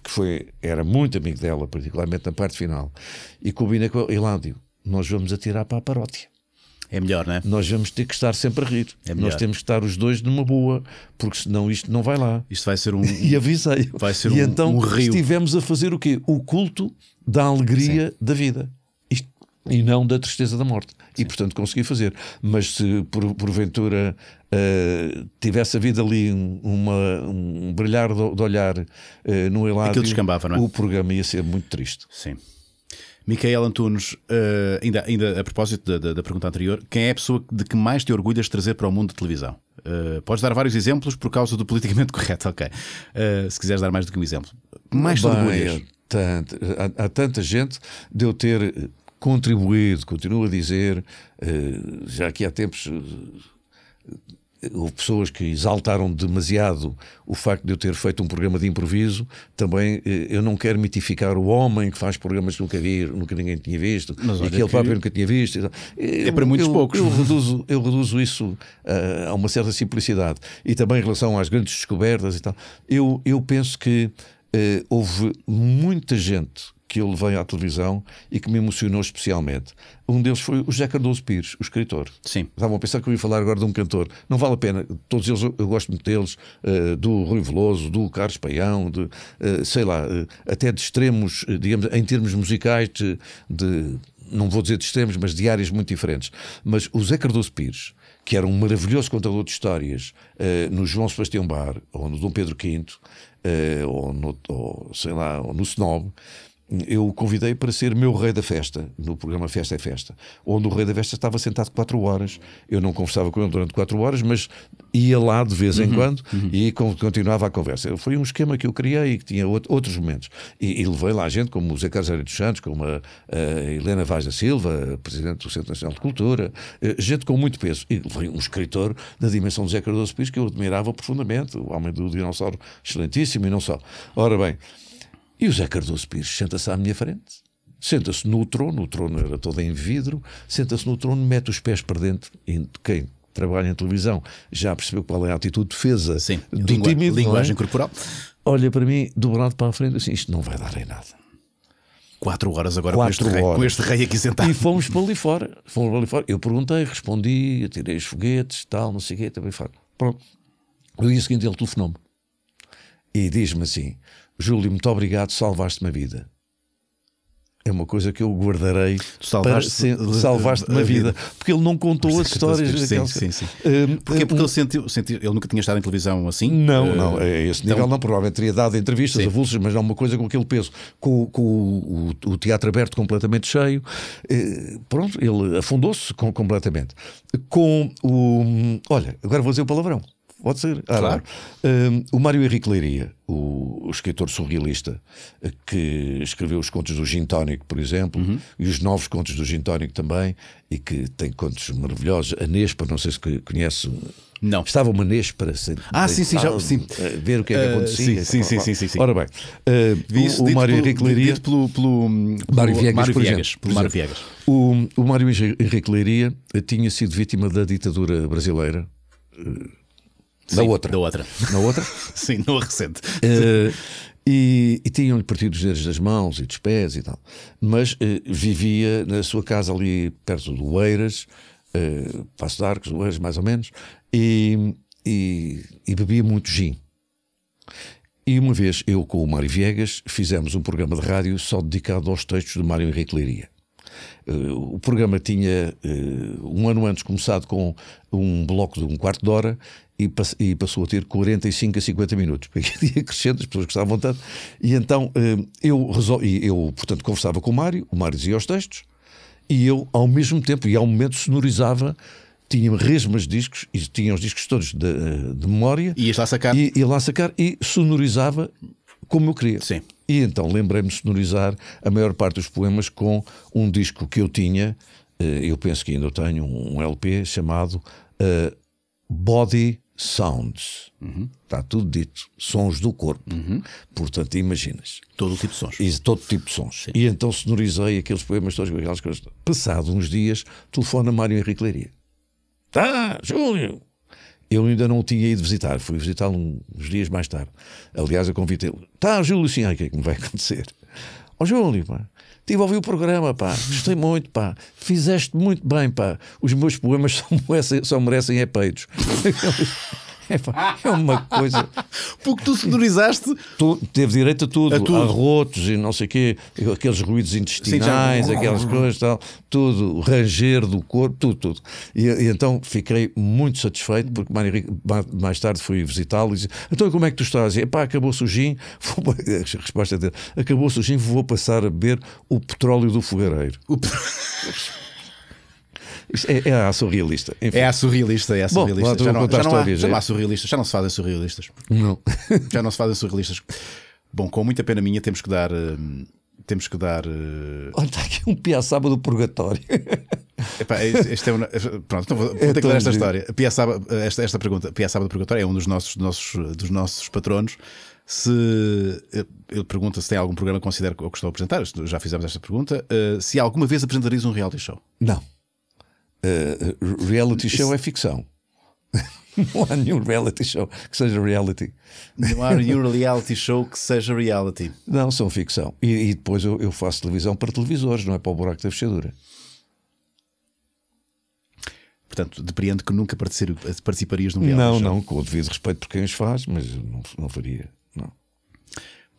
que foi, era muito amigo dela, particularmente na parte final, e combina com ele, Eládio, nós vamos atirar para a paródia. É melhor, não é? Nós vamos ter que estar sempre a rir. É Nós temos que estar os dois numa boa, porque senão isto não vai lá. Isto vai ser um. [laughs] e avisei. Vai ser e um, então um rio. estivemos a fazer o quê? O culto da alegria Sim. da vida. Isto, e não da tristeza da morte. Sim. E portanto consegui fazer. Mas se por, porventura uh, tivesse havido ali uma, um brilhar de, de olhar uh, no Eládio, é? o programa ia ser muito triste. Sim. Micael Antunes, uh, ainda, ainda a propósito da, da, da, pergunta anterior, quem é a pessoa de que mais te orgulhas trazer para o mundo de televisão? Uh, podes dar vários exemplos por causa do politicamente [laughs] correto, ok. Uh, se quiseres dar mais do que um exemplo. Mais te orgulhas? há, há, tanta gente de eu ter contribuído, continuo a dizer, já aqui há tempos houve pessoas que exaltaram demasiado o facto de eu ter feito um programa de improviso. Também eh, eu não quero mitificar o homem que faz programas que nunca vi, nunca ninguém tinha visto Mas e que ele próprio nunca tinha visto. Eu, é para muitos eu, poucos. Eu reduzo, eu reduzo isso uh, a uma certa simplicidade. E também em relação às grandes descobertas e tal. Eu, eu penso que uh, houve muita gente que eu levei à televisão e que me emocionou especialmente. Um deles foi o José Cardoso Pires, o escritor. Sim. Estavam a pensar que eu ia falar agora de um cantor. Não vale a pena. Todos eles, eu gosto muito deles, uh, do Rui Veloso, do Carlos Paião, de, uh, sei lá, uh, até de extremos, digamos, em termos musicais, de, de, não vou dizer de extremos, mas de áreas muito diferentes. Mas o José Cardoso Pires, que era um maravilhoso contador de histórias no João Sebastião Bar, ou no Dom Pedro V, ou, no, ou, sei lá, ou no Snob, eu o convidei para ser meu rei da festa, no programa Festa é Festa, onde o rei da festa estava sentado quatro horas. Eu não conversava com ele durante quatro horas, mas ia lá de vez em uhum, quando uhum. e continuava a conversa. Foi um esquema que eu criei e que tinha outros momentos. E, e levei lá gente como o Zé Carlos dos Santos, como a, a, Helena Vaz da Silva, presidente do Centro Nacional de Cultura, eh, gente com muito peso. E levei um escritor da dimensão de Zé Cardoso Pires que eu admirava profundamente, o homem do dinossauro excelentíssimo e não só. Ora bem. E o Zé Cardoso Pires senta-se à minha frente. Senta-se no trono, o trono era todo em vidro, senta-se no trono, mete os pés para dentro. E quem trabalha em televisão já percebeu qual é a atitude de defesa Sim, do língua, tímido, é? linguagem é? corporal. Olha para mim, dobrado para a frente, assim, isto não vai dar em nada. Quatro horas agora Quatro com, este horas. Rei, com este rei aqui sentado. E fomos para ali fora. Fomos para ali fora. Eu perguntei, respondi, tirei os foguetes, tal, não sei o quê, também fora. Pronto. No dia seguinte ele telefonou-me e diz-me assim: Júlio, muito obrigado, salvaste-me a vida. é uma coisa que eu guardarei salvaste, para salvaste uma vida. Porque ele não contou as histórias. Sim, sim, sim. Uh, porque, porque ele, sentiu, sentiu, ele nunca tinha estado em televisão assim? Não, uh, não, é esse então... nível não. Provavelmente teria dado entrevistas, avulsos, mas não uma coisa com aquele peso. Com, com o, o, o teatro aberto completamente cheio. Uh, pronto, ele afundou-se com, completamente. Com o. Olha, agora vou dizer o palavrão. Pode ser. Ah, claro. Um, o Mário Henrique Leiria, o, o, escritor surrealista, que escreveu os contos do Gin Tonic, por exemplo, uhum. e os novos contos do Gin Tonic também, e que tem contos maravilhosos. A Nespa, não sei se conhece. Não. Estava uma Nespa assim, Ah, sim, sim, já, sim. ver o que é que uh, acontecia. Sim, sim, sim, sim, sim, Ora bem, uh, o, o Mário Henrique Leiria. Dito pelo, pelo, pelo Mário Viegas, Mário por Viegas, exemplo, por Mário Viegas. O, o Mário Henrique Leiria tinha sido vítima da ditadura brasileira. Uh, da outra. Da outra. Na outra? [laughs] Sim, no recente. Uh, e, e tinham-lhe partido os dedos das mãos e dos pés e tal. Mas uh, vivia na sua casa ali perto do Eiras, uh, Passo de Arcos, do Eiras mais ou menos, e, e, e bebia muito gin. E uma vez eu com o Mário Viegas fizemos um programa de rádio só dedicado aos textos do Mário Henrique Leiria. Uh, o programa tinha, uh, um ano antes, começado com um bloco de um quarto de hora e, e passou a ter 45 a 50 minutos, porque [laughs] ia crescendo, as pessoas gostavam tanto. E então uh, eu, resolvi, eu, portanto, conversava com o Mário, o Mário dizia os textos, e eu, ao mesmo tempo, e ao momento, sonorizava tinha resmas de discos e tinha os discos todos de, de memória. Ias lá sacar? E, ia lá sacar e sonorizava como eu queria. Sim. E então lembrei-me de sonorizar a maior parte dos poemas com um disco que eu tinha, eh, eu penso que ainda tenho, um LP chamado uh, Body Sounds. Uhum. Está tudo dito. Sons do corpo. Uhum. Portanto, imaginas. Todo tipo de sons. E, todo tipo de sons. Sim. E então sonorizei aqueles poemas todos, aquelas coisas. Passado uns dias, telefona Mário Henrique Leiria. Tá, Júlio, eu ainda não o tinha ido visitar, fui visitá-lo uns dias mais tarde. Aliás, eu convidei-lo. Tá, Júlio, sim, ai, o que é que me vai [laughs] acontecer? Ó oh, Júlio, pá, estive a ouvir o programa, pá, [laughs] gostei muito, pá, fizeste muito bem, pá. Os meus poemas [laughs] só merecem, só merecem é peitos. [laughs] É, [laughs] é uma coisa. Porque tu sonorizaste. Tu, teve direito a tudo, a, tudo. a rotos e não sei o quê, aqueles ruídos intestinais, Sim, já... aquelas coisas tal, tudo, o ranger do corpo, tudo, tudo. E, e então fiquei muito satisfeito, porque mais tarde fui visitá-lo e disse: Então como é que tu estás? E pá, acabou-se o gin, [laughs] vou... a resposta dele: acabou-se o gin, vou passar a beber o petróleo do fogareiro. O... [laughs] É, é a surrealista. Enfim. É a surrealista, é a surrealista. Bom, já, não, já, não há, já não há surrealistas, já não se fazem surrealistas. Não. [laughs] já não se fazem surrealistas. Bom, com muita pena minha, temos que dar. Uh, temos que dar. Uh... Olha, está aqui um piaçaba do purgatório. [laughs] Epá, este é uma, pronto, então vou, vou é ter que ler esta história. Piaçaba, esta, esta pergunta, Piaçaba do Purgatório é um dos nossos, nossos, dos nossos patronos. Se ele pergunta se tem algum programa que considera que eu estou a apresentar, já fizemos esta pergunta. Uh, se alguma vez apresentarias um reality show? Não. Uh, reality show é ficção. [laughs] Não há nenhum reality show que seja reality. Não há nenhum reality show que seja reality. Não, são ficção. E, e depois eu, eu, faço televisão para televisores, não é para o buraco da fechadura. Portanto, depreendo que nunca participarias num reality não, show. Não, não, com o devido respeito por quem os faz, mas não, não faria.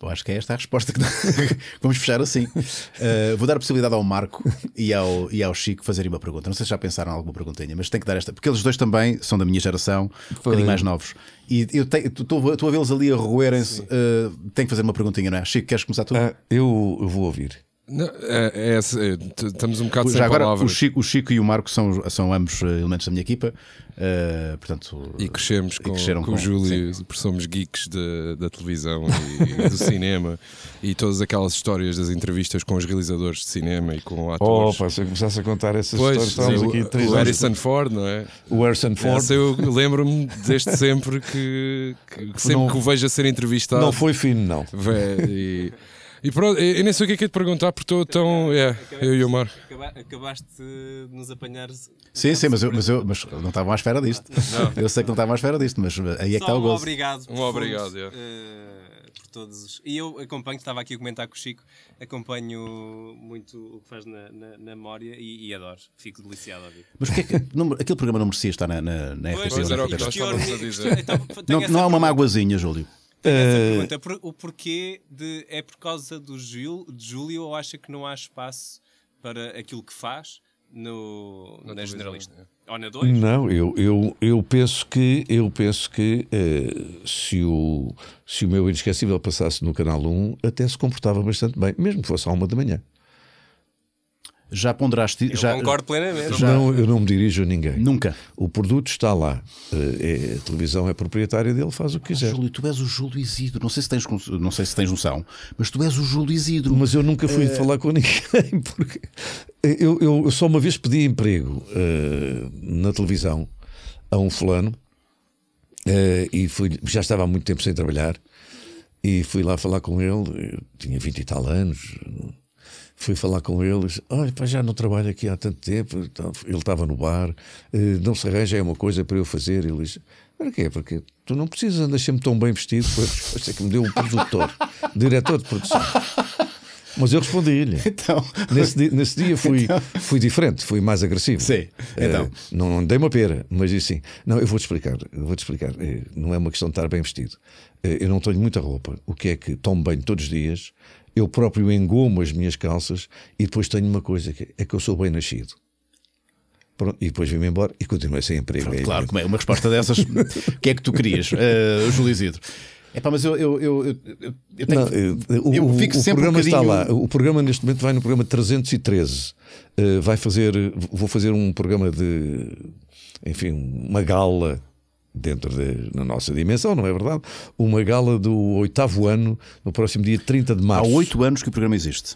Bom, acho que é esta a resposta que [laughs] vamos fechar assim. Uh, vou dar a possibilidade ao Marco e ao, e ao Chico fazerem uma pergunta. Não sei se já pensaram em alguma perguntinha, mas tem que dar esta, porque eles dois também são da minha geração, um bocadinho mais novos. E eu estou a vê-los ali a roerem-se. Uh, tenho que fazer uma perguntinha, não é? Chico, queres começar tu? Eu, eu vou ouvir. Não, é, é, é, estamos um bocado Já sem agora, palavras. O Chico, o Chico e o Marco são, são ambos eh, elementos da minha equipa. Uh, portanto, e crescemos com, e com, com o Júlio, porque somos geeks de, da televisão e, do cinema e todas aquelas histórias das entrevistas com os realizadores de cinema e com atores. Oh, pá, se eu começasse a contar essas pois, histórias, estamos aqui três O Harrison Ford, não é? O Harrison Ford. Essa eu lembro-me desde sempre que, que sempre não, que o vejo a ser entrevistado. Não foi fino, não. E, e pronto, eu nem sei o que é que é de perguntar porque estou tão. É, eu e o Mar. Acabaste de nos apanhar. Sim, sim, mas, eu, mas, eu, mas não estava à espera disto. Não. Eu sei que não estava à espera disto, mas aí é que está o gozo. Um obrigado. Um obrigado, é. uh, por todos. E eu acompanho, estava aqui a comentar com o Chico, acompanho muito o que faz na, na, na memória e, e, adoro. Fico deliciado a ouvir. Mas porquê que não, aquele programa não merecia estar na, na, na pois, era o que nós estávamos a dizer. Então, não, não há uma magoazinha, Júlio? Essa pergunta, o porquê de, é por causa do Júlio, de Júlio ou acha que não há espaço para aquilo que faz no, na, na generalista? Ou na 2? Não, eu, eu, eu penso que, eu penso que uh, se, o, se o meu inesquecível passasse no canal 1, até se comportava bastante bem, mesmo que fosse à uma da manhã. Já ponderaste. Eu já, concordo plenamente. Já, não, eu não me dirijo a ninguém. Nunca. O produto está lá. Eh, é, a televisão é proprietária dele, faz o que quiser. Júlio, tu és o Júlio Isidro. Não sei se tens, não sei se tens noção, mas tu és o Júlio Isidro. Mas eu nunca fui uh... falar com ninguém, [laughs] porque eu, eu, eu, só uma vez pedi emprego uh, na televisão a um fulano uh, e fui, já estava há muito tempo sem trabalhar. E fui lá falar com ele, eu tinha 20 e tal anos, fui falar com eles. Olha, pá, já não trabalho aqui há tanto tempo. Ele estava no bar, eh, não se arranja é uma coisa para eu fazer. Ele disse: Para quê? Porque tu não precisas, andar sempre tão bem vestido. Foi a [laughs] resposta que me deu o produtor, diretor de produção. Mas eu respondi-lhe. [laughs] Então... Nesse, dia, nesse dia fui, então... fui diferente, fui mais agressivo. Sim. Então... Uh, não, dei uma pera, mas disse assim: Não, eu vou-te explicar. Vou-te explicar. Uh, não é uma questão de estar bem vestido. Uh, eu não tenho muita roupa. O que é que tomo banho todos os dias eu próprio engomo as minhas calças e depois tenho uma coisa que é que eu sou bem nascido. Pronto, e depois vim-me embora e continuei sem emprego. Pronto, claro, como é uma resposta dessas, [laughs] o que é que tu querias, uh, Júlio Isidro? É pá, mas eu, eu, eu, eu, eu tenho. Não, eu, o, fico o sempre programa um bocadinho... está lá. O programa neste momento vai no programa 313. Uh, vai fazer. Vou fazer um programa de. Enfim, uma gala dentro de, na nossa dimensão, não é verdade? Uma gala do oitavo ano, no próximo dia 30 de março. Há oito anos que o programa existe.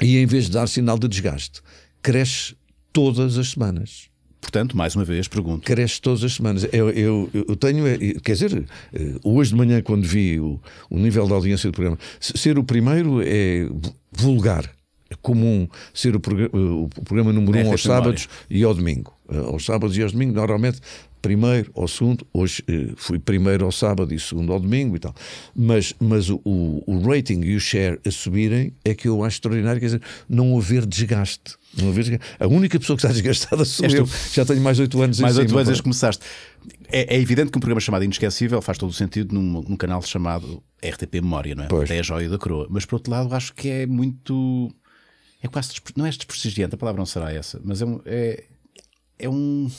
E em vez de dar sinal de desgaste, cresce todas as semanas. Portanto, mais uma vez, pergunto. Cresce todas as semanas. Eu, eu, eu tenho, é, quer dizer, eh, hoje de manhã, quando vi o, o nível de audiência do programa, ser o primeiro é vulgar. É comum ser o, programa, o programa número um aos sábados e ao domingo. Eh, aos sábados e aos domingos, normalmente primeiro ou segundo, hoje eh, fui primeiro ao sábado e segundo ao domingo e tal, mas, mas o, o, rating e o share a subirem é que eu acho extraordinário, quer dizer, não haver desgaste. Não haver desgaste. A única pessoa que está [laughs] desgastada sou eu, já tenho mais oito anos Mais oito anos desde que começaste. É, é, evidente que um programa chamado Inesquecível faz todo o sentido num, num canal chamado RTP Memória, não é? Pois. Até a joia da coroa. Mas por outro lado, acho que é muito. É quase. Não é desprestigiante, a palavra não será essa, mas é um. É, é um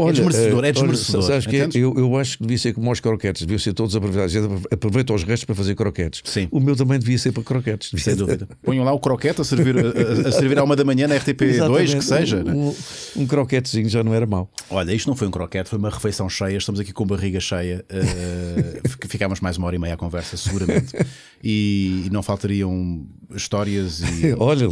é olha, é desmerecedor, é desmerecedor. Olha, que eu, eu acho que devia ser como os croquetes, devia ser todos aproveitados. Aproveita os restos para fazer croquetes. Sim. O meu também devia ser para croquetes. Sem dúvida. Ponham lá o croquete a servir, a, a servir à uma da manhã na RTP2, que seja. Um, um, um, croquetezinho já não era mau. Olha, isto não foi um croquete, foi uma refeição cheia. Estamos aqui com barriga cheia. [laughs] Uh, ficámos mais uma hora e meia à conversa, seguramente. E, e não faltariam histórias e. [laughs] Olha,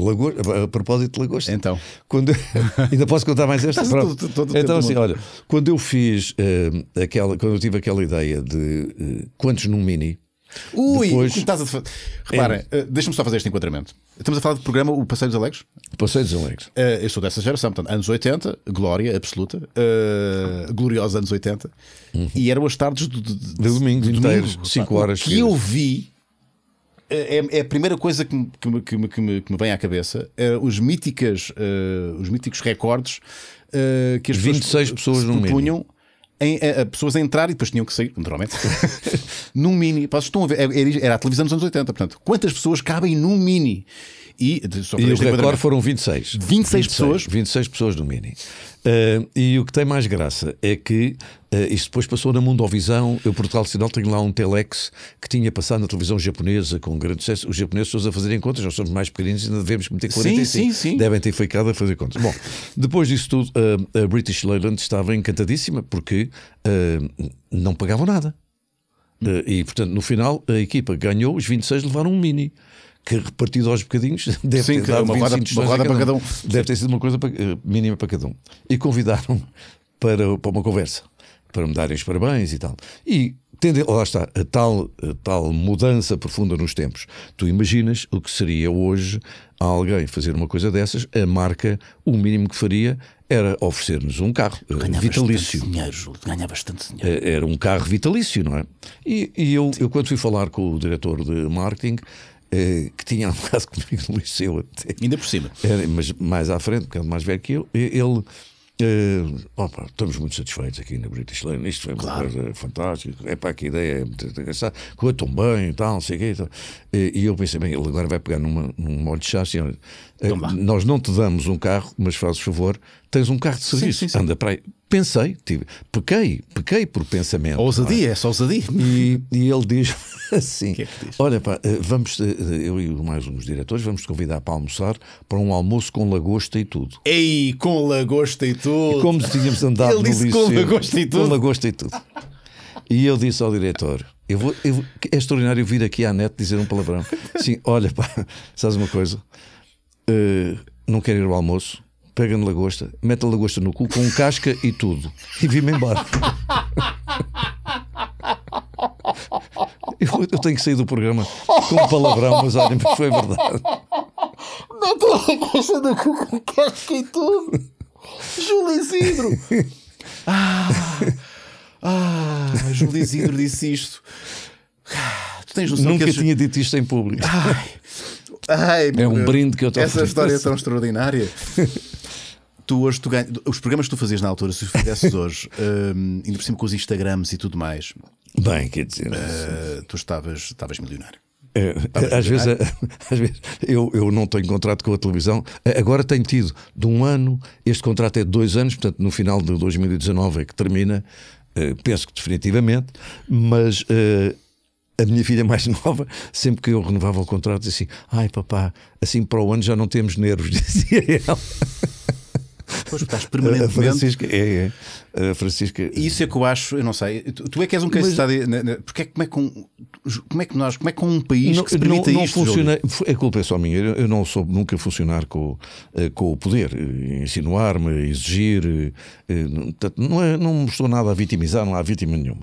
a propósito de lagosta. Então. Quando... [laughs] Ainda posso contar mais esta? todo, todo, então, assim, olha, quando eu fiz uh, aquela, quando eu tive aquela ideia de uh, quantos num mini. Ui, depois... estás a é... uh, deixa-me só fazer este enquadramento. Estamos a falar do programa O Passeio dos Alegres? Passeio dos Alegres. Uh, eu sou dessa geração, portanto, anos 80, glória absoluta, uh, gloriosa anos 80, uhum. e eram as tardes do, de, de, de domingo inteiros, 5 horas. Que eu vi é, é, a primeira coisa que me, que me, que me, que me, que me vem à cabeça. É os, míticas, uh, os míticos recordes uh, que as 26 pessoas, pessoas propunham. Em, a, a, pessoas a entrar e depois tinham que sair, naturalmente, [laughs] num mini. Estão a ver, era, era a televisão dos anos 80, portanto, quantas pessoas cabem num mini? E, e o recorde foram 26. 26, 26 pessoas? 26 pessoas no Mini. Uh, e o que tem mais graça é que uh, isto depois passou na Mundovisão. Eu, Portugal Sinal, tenho lá um Telex que tinha passado na televisão japonesa com grande sucesso. Os japoneses estão a fazerem contas, nós somos mais pequeninos e ainda devemos meter 45. Sim, sim, sim. Devem ter ficado a fazer contas. Bom, depois disso tudo, uh, a British Leyland estava encantadíssima porque não pagavam nada. e, portanto, no final, a equipa ganhou, os 26 levaram um Mini que repartido aos bocadinhos [laughs] deve Sim, ter dado uma roda, uma roda para cada um. Deve ter sido uma coisa para, uh, mínima para cada um. E convidaram-me para, para uma conversa, para me darem os parabéns e tal. E lá está, a tal, a tal mudança profunda nos tempos. Tu imaginas o que seria hoje alguém fazer uma coisa dessas, a marca, o mínimo que faria era oferecer-nos um carro eh, ganhava vitalício. Dinheiro, Júlio, ganha bastante dinheiro. Eh, era um carro vitalício, não é? E, e eu, eu, quando fui falar com o diretor de marketing, eh, que tinha andado [laughs] comigo no liceu até. Ainda por cima. Era, mas mais à frente, um bocado mais velho que eu, ele Uh, opa, estamos muito satisfeitos aqui na British Lane. Isto foi uma claro. coisa fantástica. É para que ideia é muito engraçada. Correu tão bem e tal, não sei o quê. Então. E, e, eu pensei, bem, ele agora vai pegar numa, num molde de chá assim: olha, uh, nós não te damos um carro, mas fazes favor, tens um carro de serviço. Sim, sim, sim. Anda para aí. Pensei, tive, pequei, pequei por pensamento. Ousadia, é só ousadia. E, e ele diz [laughs] assim: que é que diz? Olha, pá, eh, vamos, eu e mais uns diretores, vamos te convidar para almoçar para um almoço com lagosta e tudo. Ei, com lagosta e tudo. Como se tínhamos andado ele no disse liceu. Com lagosta e tudo. Com lagosta e tudo. E eu disse ao diretor: eu vou, eu, É extraordinário vir aqui à net dizer um palavrão. Sim, olha, pá, [laughs] sabes uma coisa? Uh, não quero ir ao almoço pega na lagosta, mete a lagosta no cu com casca e tudo. E vi-me embora. Eu, eu, tenho que sair do programa com um palavrão, mas olha, mas foi verdade. Mete a lagosta no cu com casca e tudo. Júlio Isidro. Ah, ah, Júlio Isidro disse isto. Tu tens noção Nunca que tinha dito isto em público. Ai, ai, é um brinde que eu estou Essa história é tão extraordinária tu hoje tu os programas que tu fazias na altura, se os fizesses [laughs] hoje, um, ainda por cima com os Instagrams e tudo mais, bem, quer dizer, uh, tu estavas, estavas milionário. É, às, vezes, [laughs] às vezes eu, eu não tenho contrato com a televisão. Agora tenho tido de um ano, este contrato é de dois anos, portanto, no final de 2019 é que termina, uh, penso que definitivamente, mas. Uh, a minha filha mais [laughs] nova, sempre que eu renovava o contrato, dizia assim: Ai, papá, assim para o ano já não temos nervos, dizia ela. Pois estás permanentemente. A Francisca, é, é. A Francisca. Isso é que eu acho, eu não sei. Tu, tu é que és um case Mas... study. Né, né, porque é, como, é que um, como é que nós, como é que um país não, que se permite não, não isto? Funciona, a culpa é só minha. Eu, eu não soube nunca funcionar com, eh, com o poder, insinuar-me, exigir. Eh, não, é, não me estou nada a vitimizar, não há vítima nenhuma.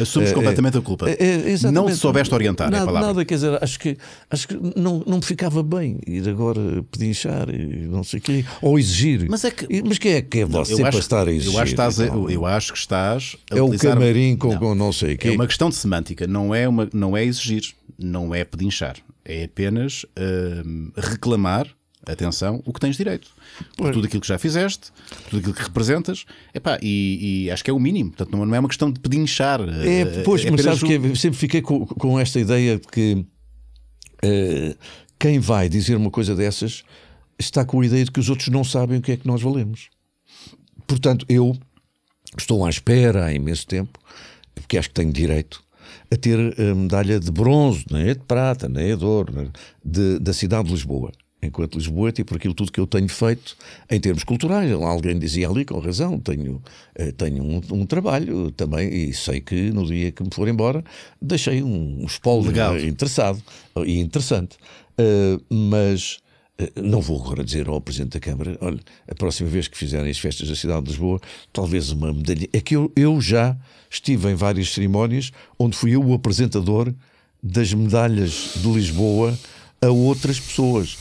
Assumes é, completamente é, a culpa. É, não soubeste orientar, nada, é a palavra. Nada, quer dizer, acho que, acho que não, não me ficava bem ir agora pedinchar e não sei o quê, ou exigir. Mas, é que, mas quem é que é você não, para estar a exigir? Eu acho, estás a, eu acho que estás a É o camarim com não, não sei o quê. É uma questão de semântica, não é, uma, não é exigir, não é pedinchar. É apenas uh, reclamar atenção, o que tens direito. Por tudo aquilo que já fizeste, tudo aquilo que representas, epá, e, e acho que é o mínimo. Portanto, não, é uma questão de pedinchar. É, eh, pois, é mas sabes o... que sempre fiquei com, com esta ideia de que uh, quem vai dizer uma coisa dessas está com a ideia de que os outros não sabem o que é que nós valemos. Portanto, eu estou à espera há imenso tempo, porque acho que tenho direito, a ter a medalha de bronze, nem é de prata, nem é de ouro, é de, da cidade de Lisboa. Enquanto Lisboa, tipo aquilo tudo que eu tenho feito em termos culturais. Alguém dizia ali, com razão, tenho, eh, tenho um, um trabalho também, e sei que no dia que me for embora deixei um, um espólio interessado e interessante. Uh, mas eh, não vou agora dizer ao Presidente da Câmara: olha, a próxima vez que fizerem as festas da cidade de Lisboa, talvez uma medalha. É que eu, eu já estive em várias cerimónias onde fui eu o apresentador das medalhas de Lisboa a outras pessoas.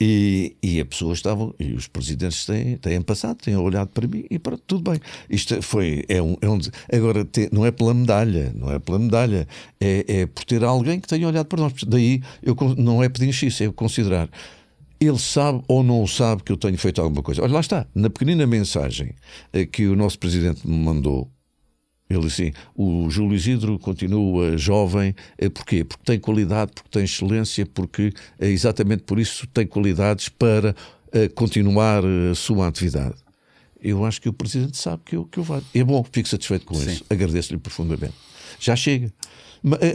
E, e a pessoa estava, e os presidentes têm, têm passado, têm olhado para mim e para tudo bem. Isto foi, é um, é um agora tem, não é pela medalha, não é pela medalha, é, é por ter alguém que tenha olhado para nós. Daí eu não é pedir isso, é considerar ele sabe ou não sabe que eu tenho feito alguma coisa. Olha, lá está, na pequenina mensagem eh, que o nosso presidente me mandou, ele disse assim: o Júlio Isidro continua jovem, eh, porquê? Porque tem qualidade, porque tem excelência, porque é exatamente por isso tem qualidades para continuar a sua atividade. Eu acho que o presidente sabe que eu, que eu. É bom, fico satisfeito com Sim. isso. Agradeço-lhe profundamente. Já chega.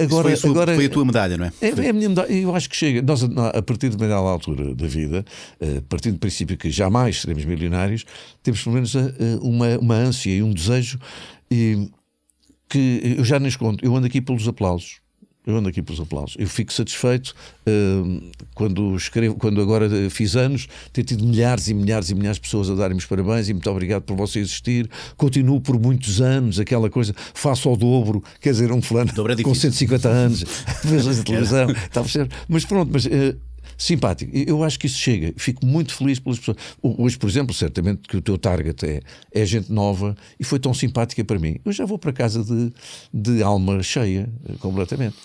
Agora, foi, a agora, foi a tua medalha, não é? É, é a minha medalha. Eu acho que chega. Nós, a partir de uma altura da vida, eh, partindo do princípio que jamais seremos milionários, temos pelo menos eh, uma, uma ânsia e um desejo e, que eu já nem escondo. Eu ando aqui pelos aplausos. Eu ando aqui pelos aplausos. Eu fico satisfeito uh, quando escrevo, quando agora fiz anos, ter tido milhares e milhares e milhares de pessoas a darem-me os parabéns e muito obrigado por você existir. Continuo por muitos anos, aquela coisa, faço ao dobro, quer dizer, um fulano é com 150 anos, [laughs] vejo a televisão, está a Mas pronto, mas. Uh, simpático. Eu acho que isso chega. Fico muito feliz pelas pessoas. Hoje, por exemplo, certamente que o teu target é, é gente nova e foi tão simpática para mim. Eu já vou para casa de, de alma cheia, completamente.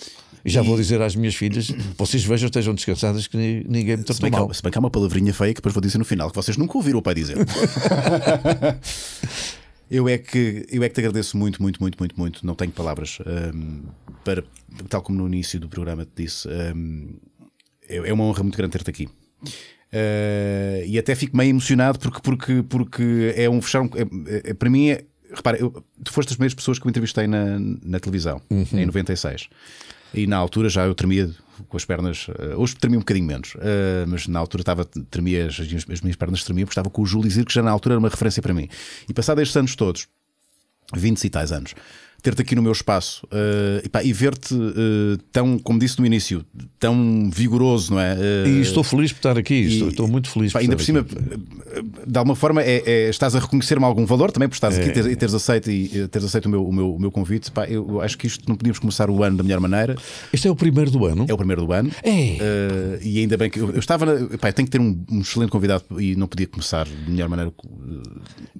E já e... vou dizer às minhas filhas: vocês vejam, estejam descansadas, que ninguém me tratou mal. Se bem que há uma palavrinha feia que depois vou dizer no final, que vocês nunca ouviram o pai dizer. [laughs] Eu é que eu é que te agradeço muito, muito, muito, muito, muito. Não tenho palavras um, para, tal como no início do programa te disse, um, é, é uma honra muito grande ter-te aqui. Uh, e até fico meio emocionado porque, porque, porque é um fechar. Um, é, é, para mim, é, repara, eu, tu foste as primeiras pessoas que eu entrevistei na, na televisão, uhum. em 96. E na altura já eu tremia com as pernas. Uh, hoje tremia um bocadinho menos, uh, mas na altura estava, tremia, as, as, minhas pernas tremiam porque estava com o Júlio Zir, que já na altura era uma referência para mim. E passados estes anos todos, 20 e tais anos, ter-te aqui no meu espaço uh, e, e ver-te uh, tão, como disse no início, tão vigoroso, não é? Uh, e estou feliz por estar aqui, e, estou, estou, muito feliz pá, por Ainda por cima, aqui. de alguma forma, é, é, estás a reconhecer-me algum valor também por estás é. aqui e teres, aceito, e teres aceito o meu, o meu, o meu convite. Eu acho que isto não podíamos começar o ano da melhor maneira. Este é o primeiro do ano? É o primeiro do ano. É. e ainda bem que eu, eu estava. Eu tenho que ter um, um, excelente convidado e não podia começar de melhor maneira.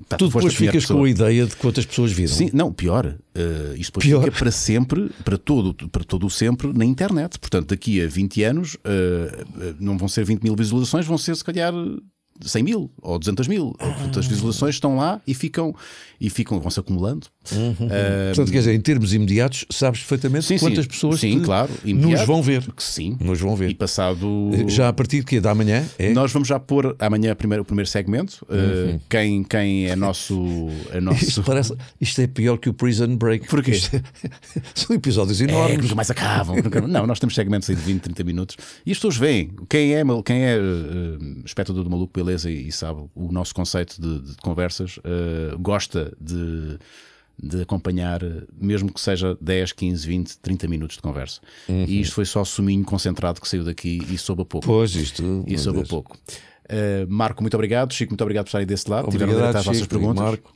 Pá, tu depois ficas com a ideia de quantas pessoas viram. Sim, não, pior. Uh, isto depois Pior. fica para sempre, para todo, para todo o sempre, na internet. Portanto, daqui a 20 anos uh, não vão ser 20 mil visualizações, vão ser se calhar 100 mil ou 200 mil. Ah. Portanto, as visualizações estão lá e ficam, e ficam vão-se acumulando. Uhum. Uh, Portanto, quer dizer, em termos imediatos, sabes perfeitamente sim, quantas sim, pessoas sim, claro, nos vão ver. Sim. Nos vão ver. E passado. Já a partir de quê? Da manhã? É? Nós vamos já pôr amanhã primeiro, o primeiro segmento. Uhum. Uh, quem, quem é [laughs] nosso. É nosso... Isto, parece, isto é pior que o Prison Break. Porquê? Isto, é- [laughs] são episódios enormes. É, nunca mais acabam. não, nós temos segmentos aí de 20, 30 minutos. E as pessoas veem. Quem é, quem é uh, espectador do Maluco Beleza e, e sabe o nosso conceito de, de conversas, uh, gosta de de acompanhar, mesmo que seja 10, 15, 20, 30 minutos de conversa. Uhum. E isto foi só o suminho concentrado que saiu daqui e soube a pouco. Pois, isto. E soube a pouco. Uh, Marco, muito obrigado. Chico, muito obrigado por estarem desse lado. Obrigado, Tiveram direito às vossas perguntas. Marco.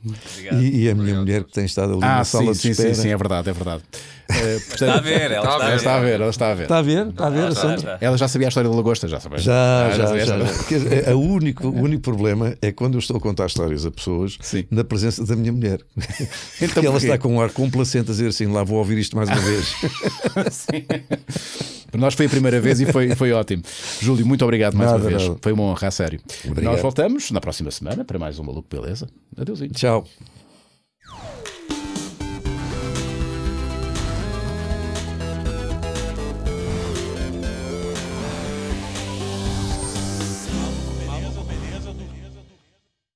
E, e, a minha mulher que tem estado ali ah, na sim, sala sim, de espera. Sim, sim, é verdade, é verdade. Uh, portanto, está a ver, ela está, está, a ver. Ela está a ver, está a ver. Está a ver, está a ver Ela já sabia a história da lagosta, já sabia. Já, já, já. já, já. o, único, o único problema é quando eu estou a contar histórias a pessoas sim. na presença da minha mulher. Então, [laughs] Porque ela está com um ar complacente a dizer assim: lá vou ouvir isto mais uma vez. [laughs] sim. Para nós foi a primeira vez e foi, foi ótimo. Júlio, muito obrigado mais nada, uma vez. Nada. Foi uma honra, a sério. Obrigado. Nós voltamos na próxima semana para mais um Maluco Beleza. Adeusinho. Tchau.